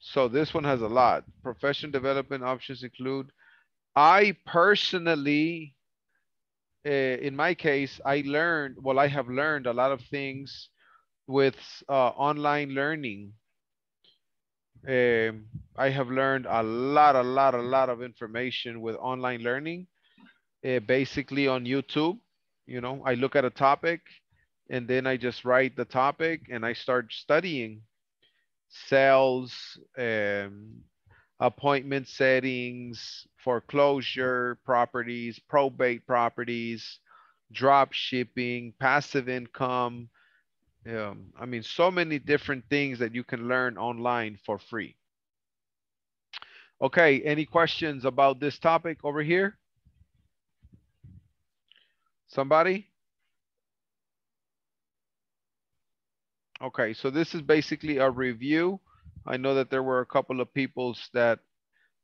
Speaker 1: So this one has a lot. Professional development options include, I personally, uh, in my case, I learned, well, I have learned a lot of things with uh, online learning. Um, I have learned a lot, a lot, a lot of information with online learning. Uh, basically on YouTube, you know, I look at a topic and then I just write the topic and I start studying sales, um, appointment settings, foreclosure properties, probate properties, drop shipping, passive income. Um, I mean, so many different things that you can learn online for free. Okay, any questions about this topic over here? Somebody? Okay, so this is basically a review. I know that there were a couple of peoples that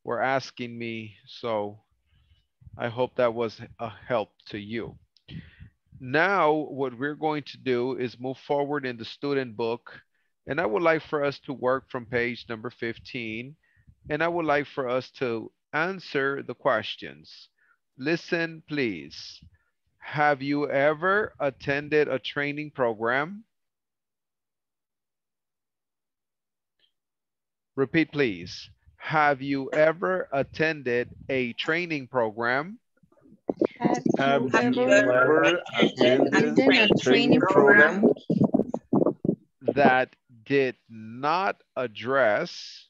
Speaker 1: were asking me, so I hope that was a help to you. Now, what we're going to do is move forward in the student book, and I would like for us to work from page number 15, and I would like for us to answer the questions. Listen, please. Have you ever attended a training program? Repeat, please. Have you ever attended a training program?
Speaker 9: Have you
Speaker 16: ever
Speaker 9: ever attended
Speaker 16: attended
Speaker 9: a
Speaker 16: a
Speaker 9: training
Speaker 16: training
Speaker 9: program
Speaker 1: that did not address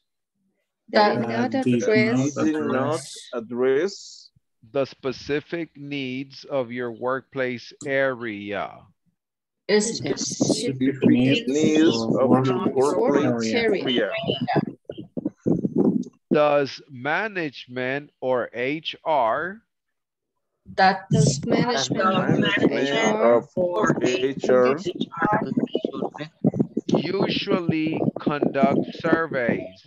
Speaker 16: that
Speaker 3: That
Speaker 16: did not address
Speaker 9: did not
Speaker 3: address
Speaker 9: address
Speaker 1: the specific needs of your workplace area?
Speaker 3: specific
Speaker 16: specific
Speaker 3: needs
Speaker 9: needs
Speaker 3: of
Speaker 9: of your workplace
Speaker 3: area?
Speaker 16: area?
Speaker 9: area?
Speaker 1: Does management or HR
Speaker 4: That
Speaker 16: Does management of
Speaker 9: Management
Speaker 16: HR
Speaker 9: of HR
Speaker 1: usually conduct surveys?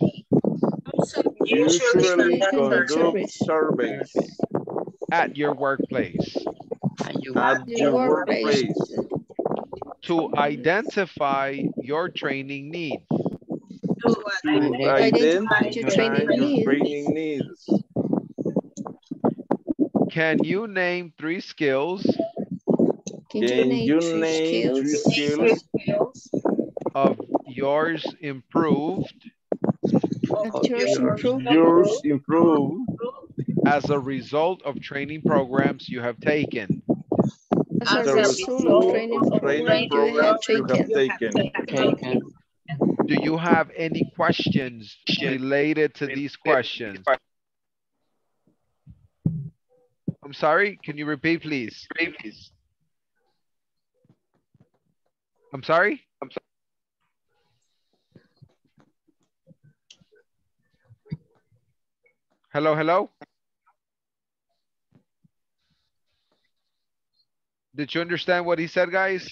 Speaker 9: usually
Speaker 16: conduct
Speaker 9: conduct surveys.
Speaker 1: at your workplace.
Speaker 9: At
Speaker 16: your
Speaker 9: your
Speaker 16: workplace.
Speaker 9: workplace.
Speaker 1: To identify your training needs.
Speaker 9: to
Speaker 16: identify
Speaker 9: identify
Speaker 16: your training needs.
Speaker 9: Training needs.
Speaker 1: Can you name three skills
Speaker 16: Can you name
Speaker 9: you
Speaker 16: three
Speaker 9: name three
Speaker 16: skills
Speaker 9: skills
Speaker 1: of yours improved
Speaker 16: of yours improved
Speaker 9: yours improve
Speaker 1: as a result of training programs you have taken?
Speaker 16: as a result of training
Speaker 9: of training
Speaker 16: program you have
Speaker 9: programs you have
Speaker 16: taken?
Speaker 9: taken?
Speaker 1: Do you have any questions related to these questions? I'm sorry, can you repeat, please? Repeat, please. I'm sorry? I'm sorry. Hello, hello? Did you understand what he said, guys?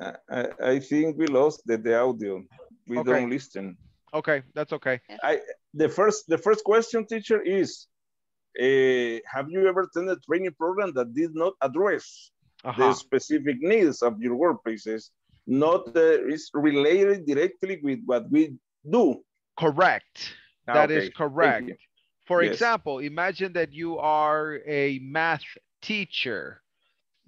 Speaker 9: I, I- I think we lost the, the audio. We
Speaker 1: Okay.
Speaker 9: don't listen.
Speaker 1: Okay, that's okay.
Speaker 9: I the first the first question, teacher, is uh, have you ever attended a training program that did not address the
Speaker 1: Uh-huh.
Speaker 9: specific needs of your workplaces? Not uh, is related directly with what we do.
Speaker 1: Correct.
Speaker 9: Ah,
Speaker 1: That is
Speaker 9: okay. Thank
Speaker 1: correct. For
Speaker 9: Yes.
Speaker 1: example, imagine that you are a math teacher.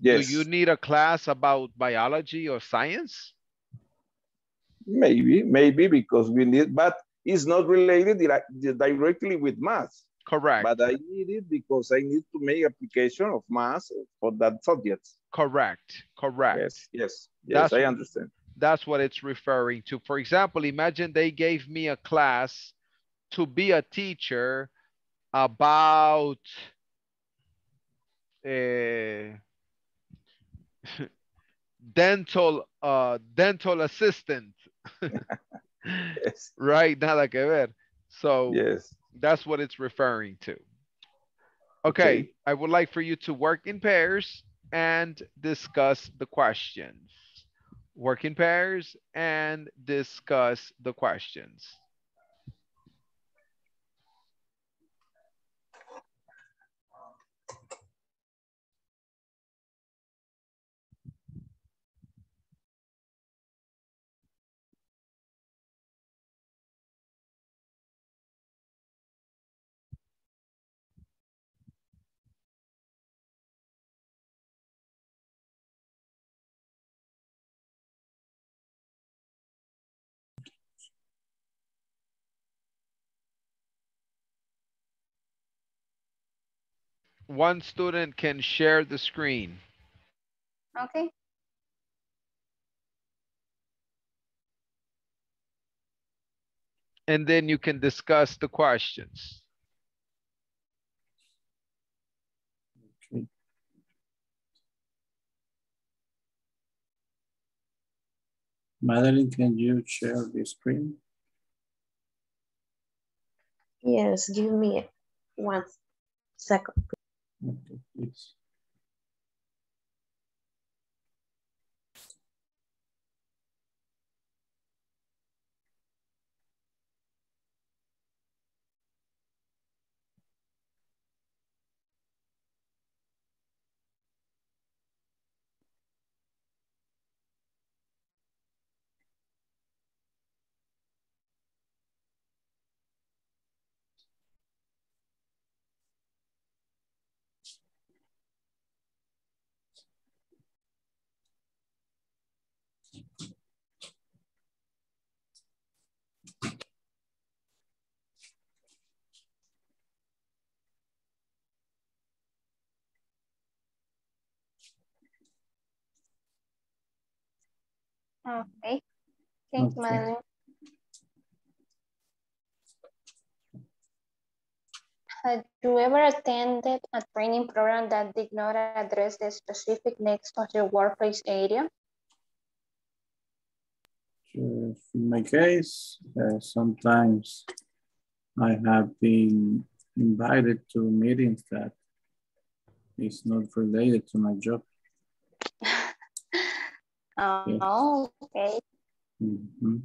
Speaker 9: Yes,
Speaker 1: Do you need a class about biology or science?
Speaker 9: maybe, maybe because we need, but it's not related dire- directly with math.
Speaker 1: Correct.
Speaker 9: But I need it because I need to make application of math for that subject.
Speaker 1: Correct. Correct.
Speaker 9: Yes, yes, yes,
Speaker 1: That's-
Speaker 9: I understand.
Speaker 1: That's what it's referring to. For example, imagine they gave me a class to be a teacher about eh, dental uh dental assistant.
Speaker 9: Yes,
Speaker 1: right? Nada que ver. So
Speaker 9: yes.
Speaker 1: That's what it's referring to. Okay,
Speaker 9: Okay.
Speaker 1: I would like for you to work in pairs and discuss the questions. Work in pairs and discuss the questions. One student can share the screen.
Speaker 10: Okay.
Speaker 1: And then you can discuss the questions.
Speaker 3: Madeline, can you share the screen?
Speaker 13: Yes, give me one second.
Speaker 3: Okay, please.
Speaker 10: Okay. Thank you,
Speaker 3: Okay.
Speaker 10: Madeline. Had you ever attended a training program that did not address the specific needs of your workplace area?
Speaker 3: In my case, uh, sometimes I have been invited to meetings that is not related to my job.
Speaker 10: Oh, okay.
Speaker 3: Mhm.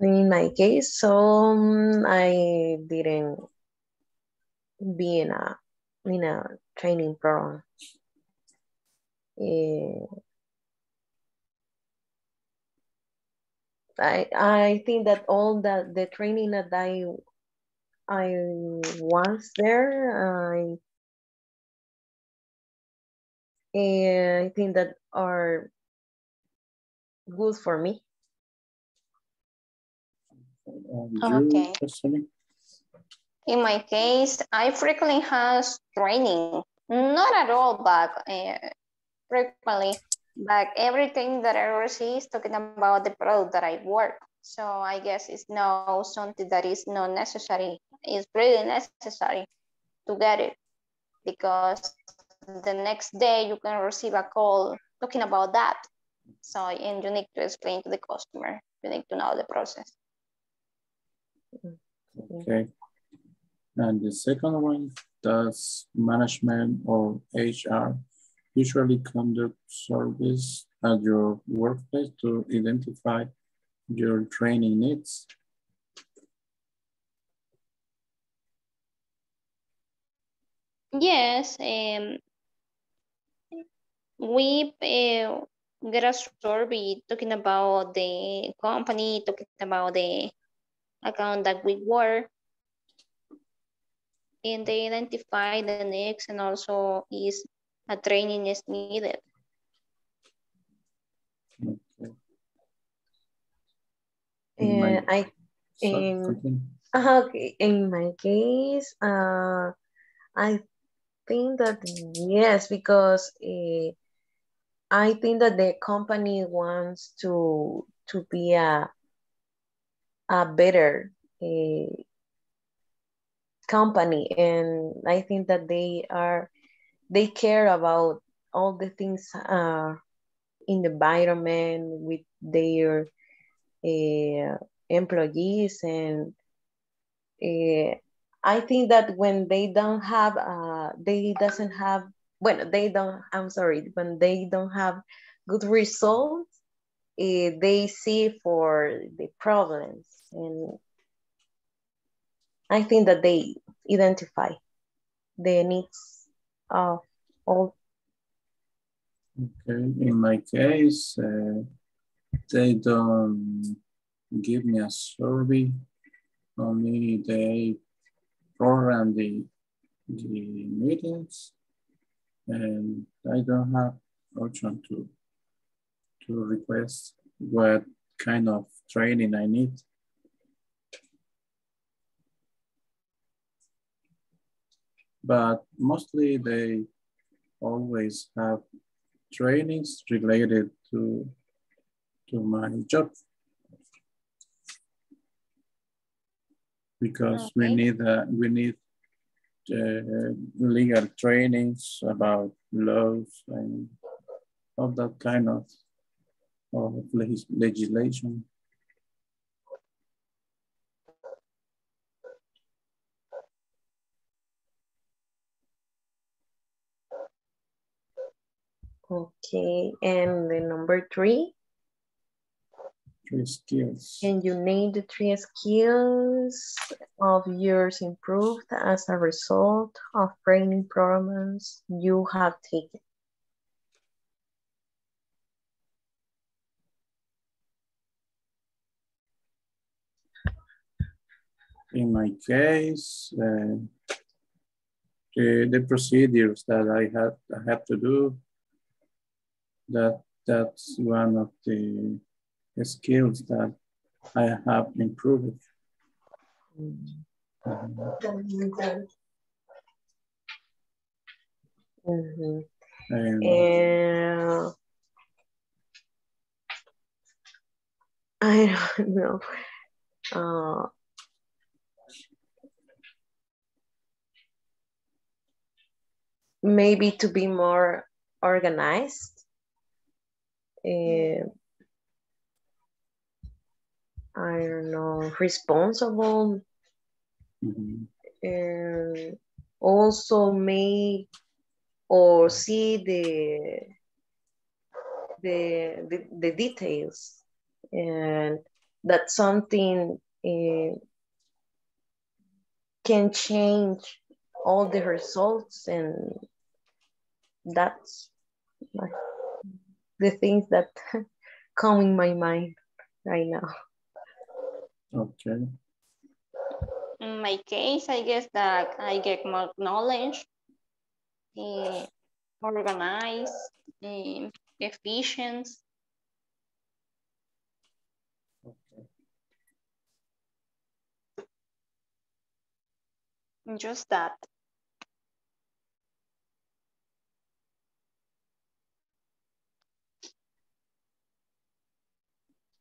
Speaker 13: In my case, so um, I didn't be in a in a training program. I I think that all that the training that I I was there, I I think that are good for me.
Speaker 10: Okay. In my case, I frequently has training, not at all, but uh, frequently, but everything that I receive is talking about the product that I work. So I guess it's not something that is not necessary. It's really necessary to get it because the next day you can receive a call talking about that. So, and you need to explain to the customer, you need to know the process.
Speaker 3: Okay. And the second one, does management or HR usually conduct surveys at your workplace to identify your training needs?
Speaker 10: Yes, um, we uh, get a survey talking about the company, talking about the account that we work, and they identify the next and also is a training is needed.
Speaker 3: In my-
Speaker 13: Uh, I in okay, in my case, uh, I think that yes, because uh, I think that the company wants to to be a a better uh, company, and I think that they are they care about all the things uh, in the environment with their uh, employees. And uh, I think that when they don't have uh, they doesn't have when they don't I'm sorry when they don't have good results uh, they see for the problems and I think that they identify the needs of all
Speaker 3: Okay, in my case, uh, they don't give me a survey. Only they program the, the meetings and I don't have option to, to request what kind of training I need. but mostly they always have trainings related to, to my job. Because we need, uh, we need uh, legal trainings about laws and all that kind of, of legis- legislation.
Speaker 13: Okay, and the number three,
Speaker 3: Three skills.
Speaker 13: can you name the three skills of yours improved as a result of training programs you have taken?
Speaker 3: In my case, uh, the, the procedures that I have, I have to do, that that's one of the skills that I have improved.
Speaker 13: Mhm.
Speaker 3: And
Speaker 13: And I don't know. Uh, maybe to be more organized. Uh, I don't know, responsible,
Speaker 3: mhm,
Speaker 13: and also make or see the the the, the details, and that something uh, can change all the results, and that's the things that come in my mind right now.
Speaker 3: Okay.
Speaker 10: In my case, I guess that I get more knowledge, eh, organized, eh, efficient. Just that.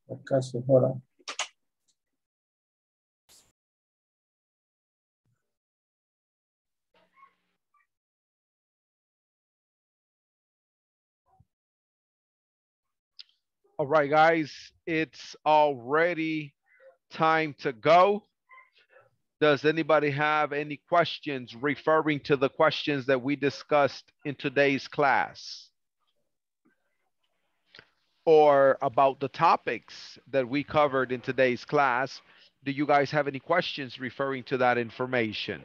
Speaker 3: ¿Acaso ahora?
Speaker 1: All right, guys, it's already time to go. Does anybody have any questions referring to the questions that we discussed in today's class? Or about the topics that we covered in today's class? Do you guys have any questions referring to that information?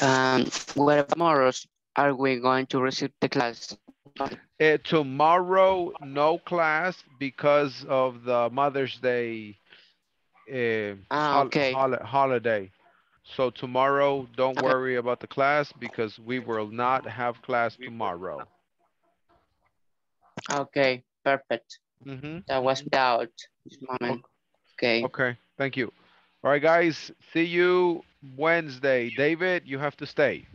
Speaker 2: Um, what tomorrow are we going to receive the class?
Speaker 1: Uh, tomorrow, no class because of the Mother's Day uh,
Speaker 2: Ah, okay.
Speaker 1: hol- holiday. So tomorrow, don't
Speaker 2: Okay.
Speaker 1: worry about the class because we will not have class tomorrow.
Speaker 2: Okay, perfect.
Speaker 1: Mhm.
Speaker 2: That was doubt this moment. Okay.
Speaker 1: Okay, thank you. All right, guys, see you Wednesday. David, you have to stay.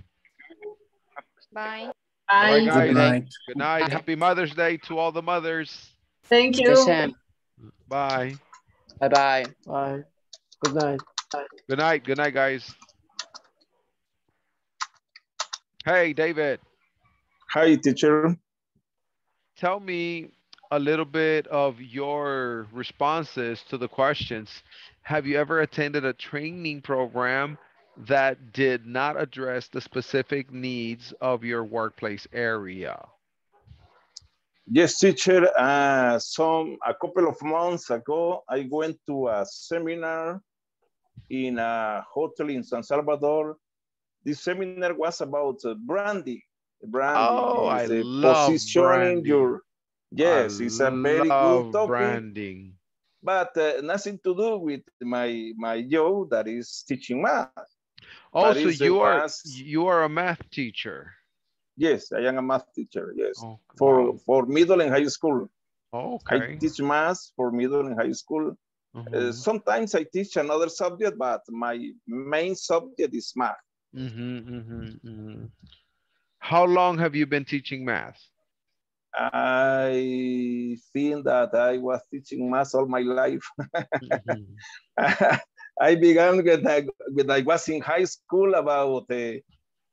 Speaker 10: Bye.
Speaker 1: All right,
Speaker 4: Bye.
Speaker 1: guys.
Speaker 3: Good night.
Speaker 1: Good night. Happy Mother's Day to all the mothers.
Speaker 4: Thank
Speaker 2: The
Speaker 4: you.
Speaker 2: same.
Speaker 1: Bye.
Speaker 2: Bye bye.
Speaker 7: Bye. Good night.
Speaker 1: Good night. Good night, guys. Hey, David.
Speaker 9: Hi, teacher.
Speaker 1: tell me a little bit of your responses to the questions. Have you ever attended a training program that did not address the specific needs of your workplace area?
Speaker 9: Yes, teacher. Uh, some a couple of months ago, I went to a seminar in a hotel in San Salvador. This seminar was about uh, branding. Branding
Speaker 1: Oh, I
Speaker 9: uh,
Speaker 1: love
Speaker 9: positioning
Speaker 1: branding.
Speaker 9: your. Yes,
Speaker 1: I
Speaker 9: it's a very good topic,
Speaker 1: branding.
Speaker 9: but uh, nothing to do with my my job that is teaching math.
Speaker 1: Oh,
Speaker 9: But
Speaker 1: so
Speaker 9: it's a
Speaker 1: you are
Speaker 9: vast-
Speaker 1: you are a math teacher.
Speaker 9: Yes, I am a math teacher. Yes,
Speaker 1: Oh,
Speaker 9: for for middle and high school.
Speaker 1: Okay.
Speaker 9: I teach math for middle and high school. Uh, sometimes I teach another subject, but my main subject is math.
Speaker 1: Mhm, mhm, mhm. How long have you been teaching math?
Speaker 9: I think that I was teaching math all my life. I began when I, when I was in high school about the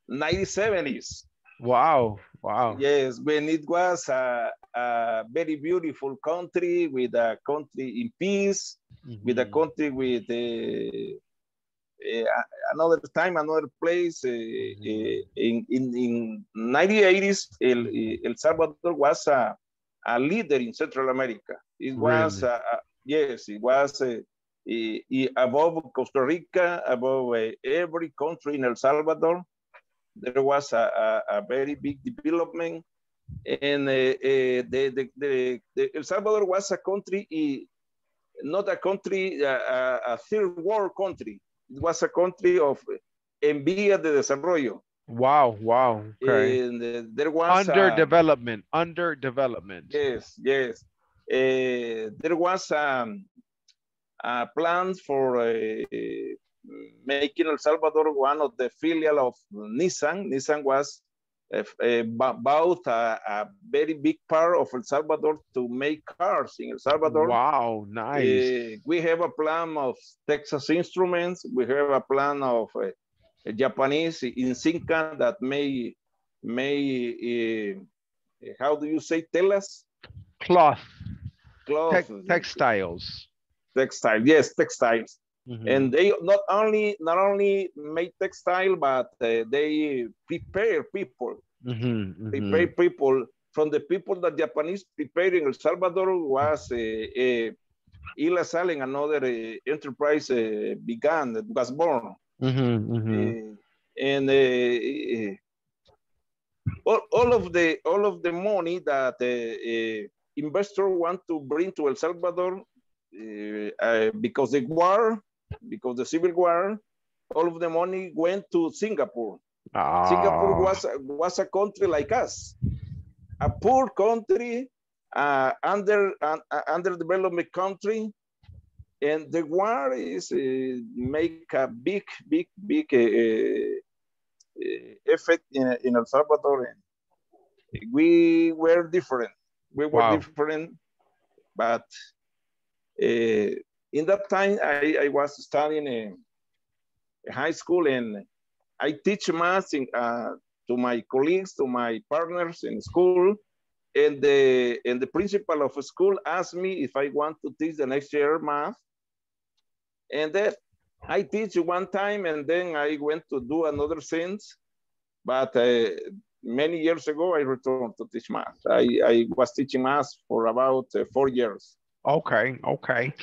Speaker 9: 1970s.
Speaker 1: Wow, wow.
Speaker 9: Yes, when it was a, a very beautiful country with a country in peace, with a country with uh, uh, another time, another place. Uh, uh, in, in, in 1980s, El, El Salvador was a, a leader in Central America. It was,
Speaker 1: Really?
Speaker 9: yes, it was eh, eh, above Costa Rica, above uh, every country in El Salvador. There was a, a, a very big development. And uh, uh, the, the, the, El Salvador was a country, eh, not a country, a, a third world country. It was a country of en vías de desarrollo.
Speaker 1: Wow, wow. Okay.
Speaker 9: And there was
Speaker 1: underdevelopment.
Speaker 9: Yes, yes. Uh, there was um, a plan for uh, making El Salvador one of the filial of Nissan. Nissan was uh, uh, bought a, a very big part of El Salvador to make cars in El Salvador.
Speaker 1: Wow, nice.
Speaker 9: Uh, we have a plan of Texas Instruments. We have a plan of uh, Japanese Insinca that may may uh, how do you say telas
Speaker 1: Cloth,
Speaker 9: cloth
Speaker 1: tex- textiles.
Speaker 9: Textile yes textiles
Speaker 1: Mhm.
Speaker 9: and they not only not only make textile but uh, they prepare people
Speaker 1: Mhm, mhm.
Speaker 9: prepare people from the people that Japanese preparing El Salvador was uh, uh, Ila Salen, another uh, enterprise uh, began, was born.
Speaker 1: Mhm, mhm.
Speaker 9: Uh, and uh, all, all of the all of the money that uh, uh, investor want to bring to El Salvador because the war, because the civil war, all of the money went to Singapore. Singapore
Speaker 1: Ah.
Speaker 9: was was a country like us, a poor country, uh, under uh, underdeveloped country, and the war is uh, make a big, big, big uh, uh, effect in, in El Salvador. And we were different. We were
Speaker 1: Wow.
Speaker 9: different, but uh, in that time I, I was studying in high school and I teach math in, uh, to my colleagues, to my partners in school. And the, and the principal of school asked me if I want to teach the next year math. And then I teach one time and then I went to do another things. But uh, many years ago, I returned to teach math. I, I was teaching math for about uh, four years.
Speaker 1: Okay, okay.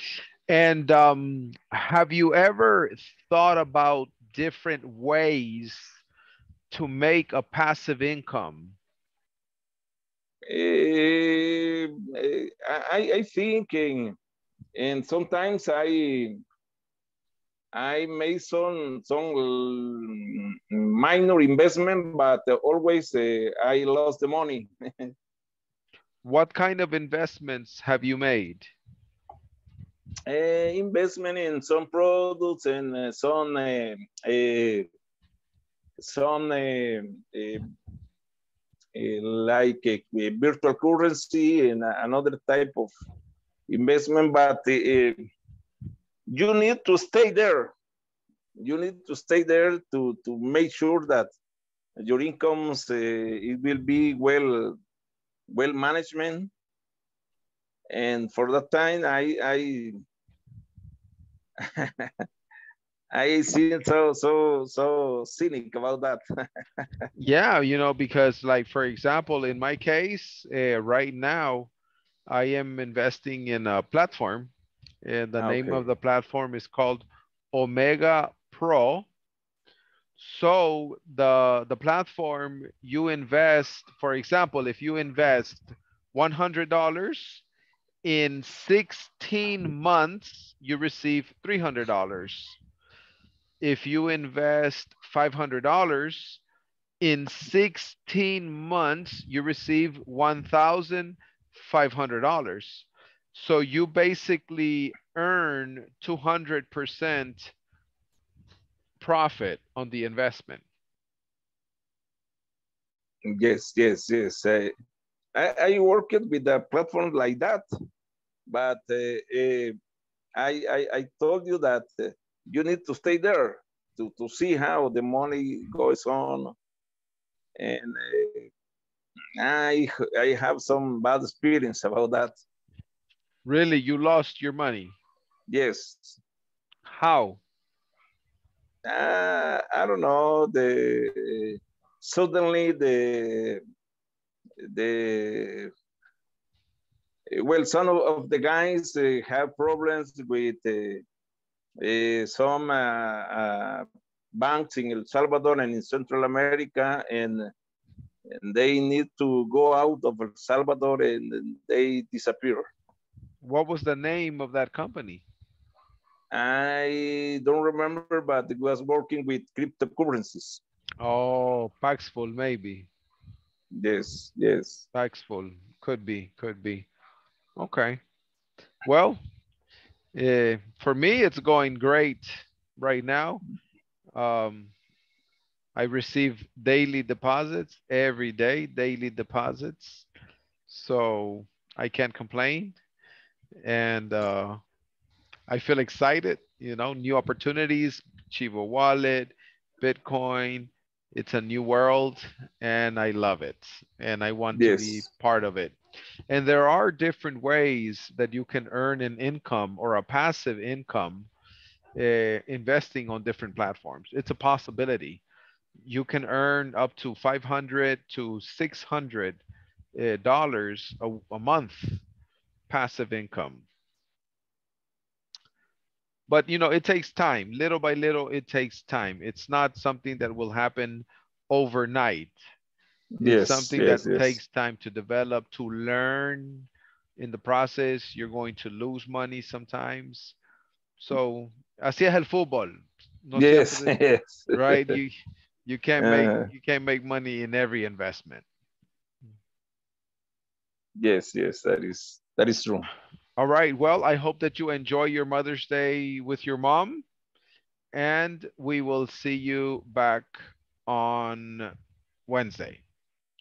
Speaker 1: And um, have you ever thought about different ways to make a passive income?
Speaker 9: Eh, I, I think, and, and sometimes I I made some some minor investment, but always uh, I lost the money.
Speaker 1: What kind of investments have you made?
Speaker 9: Uh, investment in some products and uh, some uh, some like uh, virtual currency and another type of investment, but you need to stay there. You need to stay there to, to make sure that your incomes uh, it will be well well management. And for that time, I I I seem so so so cynic about that.
Speaker 1: Yeah, you know, because like, for example, in my case, uh, right now, I am investing in a platform and the name of the platform is called Omega Pro. So the, the platform you invest, for example, if you invest $100 in 16 months, you receive $300. If you invest $500 in 16 months, you receive $1,500. So you basically earn 200% profit on the investment.
Speaker 9: Yes, yes, yes. I, I worked with a platform like that, but uh, uh, I, I, I told you that uh, you need to stay there to, to see how the money goes on. And uh, I, I have some bad experience about that.
Speaker 1: Really, you lost your money?
Speaker 9: Yes.
Speaker 1: How?
Speaker 9: Uh, I don't know. The suddenly the the well, some of, of the guys uh, have problems with uh, uh, some uh, uh, banks in El Salvador and in Central America, and, and they need to go out of El Salvador and they disappear.
Speaker 1: What was the name of that company?
Speaker 9: I don't remember, but it was working with cryptocurrencies.
Speaker 1: Oh, Paxful, maybe.
Speaker 9: Yes, yes.
Speaker 1: Paxful, could be, could be. Okay. Well, uh, for me, it's going great right now. Um, I receive daily deposits every day, daily deposits. So I can't complain. And uh, I feel excited, you know, new opportunities, Chivo Wallet, Bitcoin. It's a new world and I love it. And I want yes. to be part of it. And there are different ways that you can earn an income or a passive income uh, investing on different platforms. It's a possibility. You can earn up to 500 to 600 uh, dollars a, a month passive income. But you know, it takes time. Little by little, it takes time. It's not something that will happen overnight.
Speaker 9: Yes,
Speaker 1: it's something
Speaker 9: yes,
Speaker 1: that
Speaker 9: yes.
Speaker 1: takes time to develop, to learn. In the process, you're going to lose money sometimes. So, así es el fútbol. No
Speaker 9: Yes, yes.
Speaker 1: right? You you can't make
Speaker 9: Uh-huh.
Speaker 1: you can't make money in every investment.
Speaker 9: Yes, yes, that is that is true.
Speaker 1: All right. Well, I hope that you enjoy your Mother's Day with your mom. And we will see you back on Wednesday.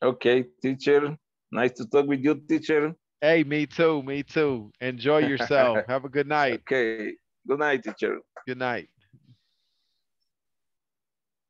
Speaker 9: Okay, teacher. Nice to talk with you, teacher.
Speaker 1: Hey, me too. Me too. Enjoy yourself. Have a good night.
Speaker 9: Okay. Good night, teacher.
Speaker 1: Good night.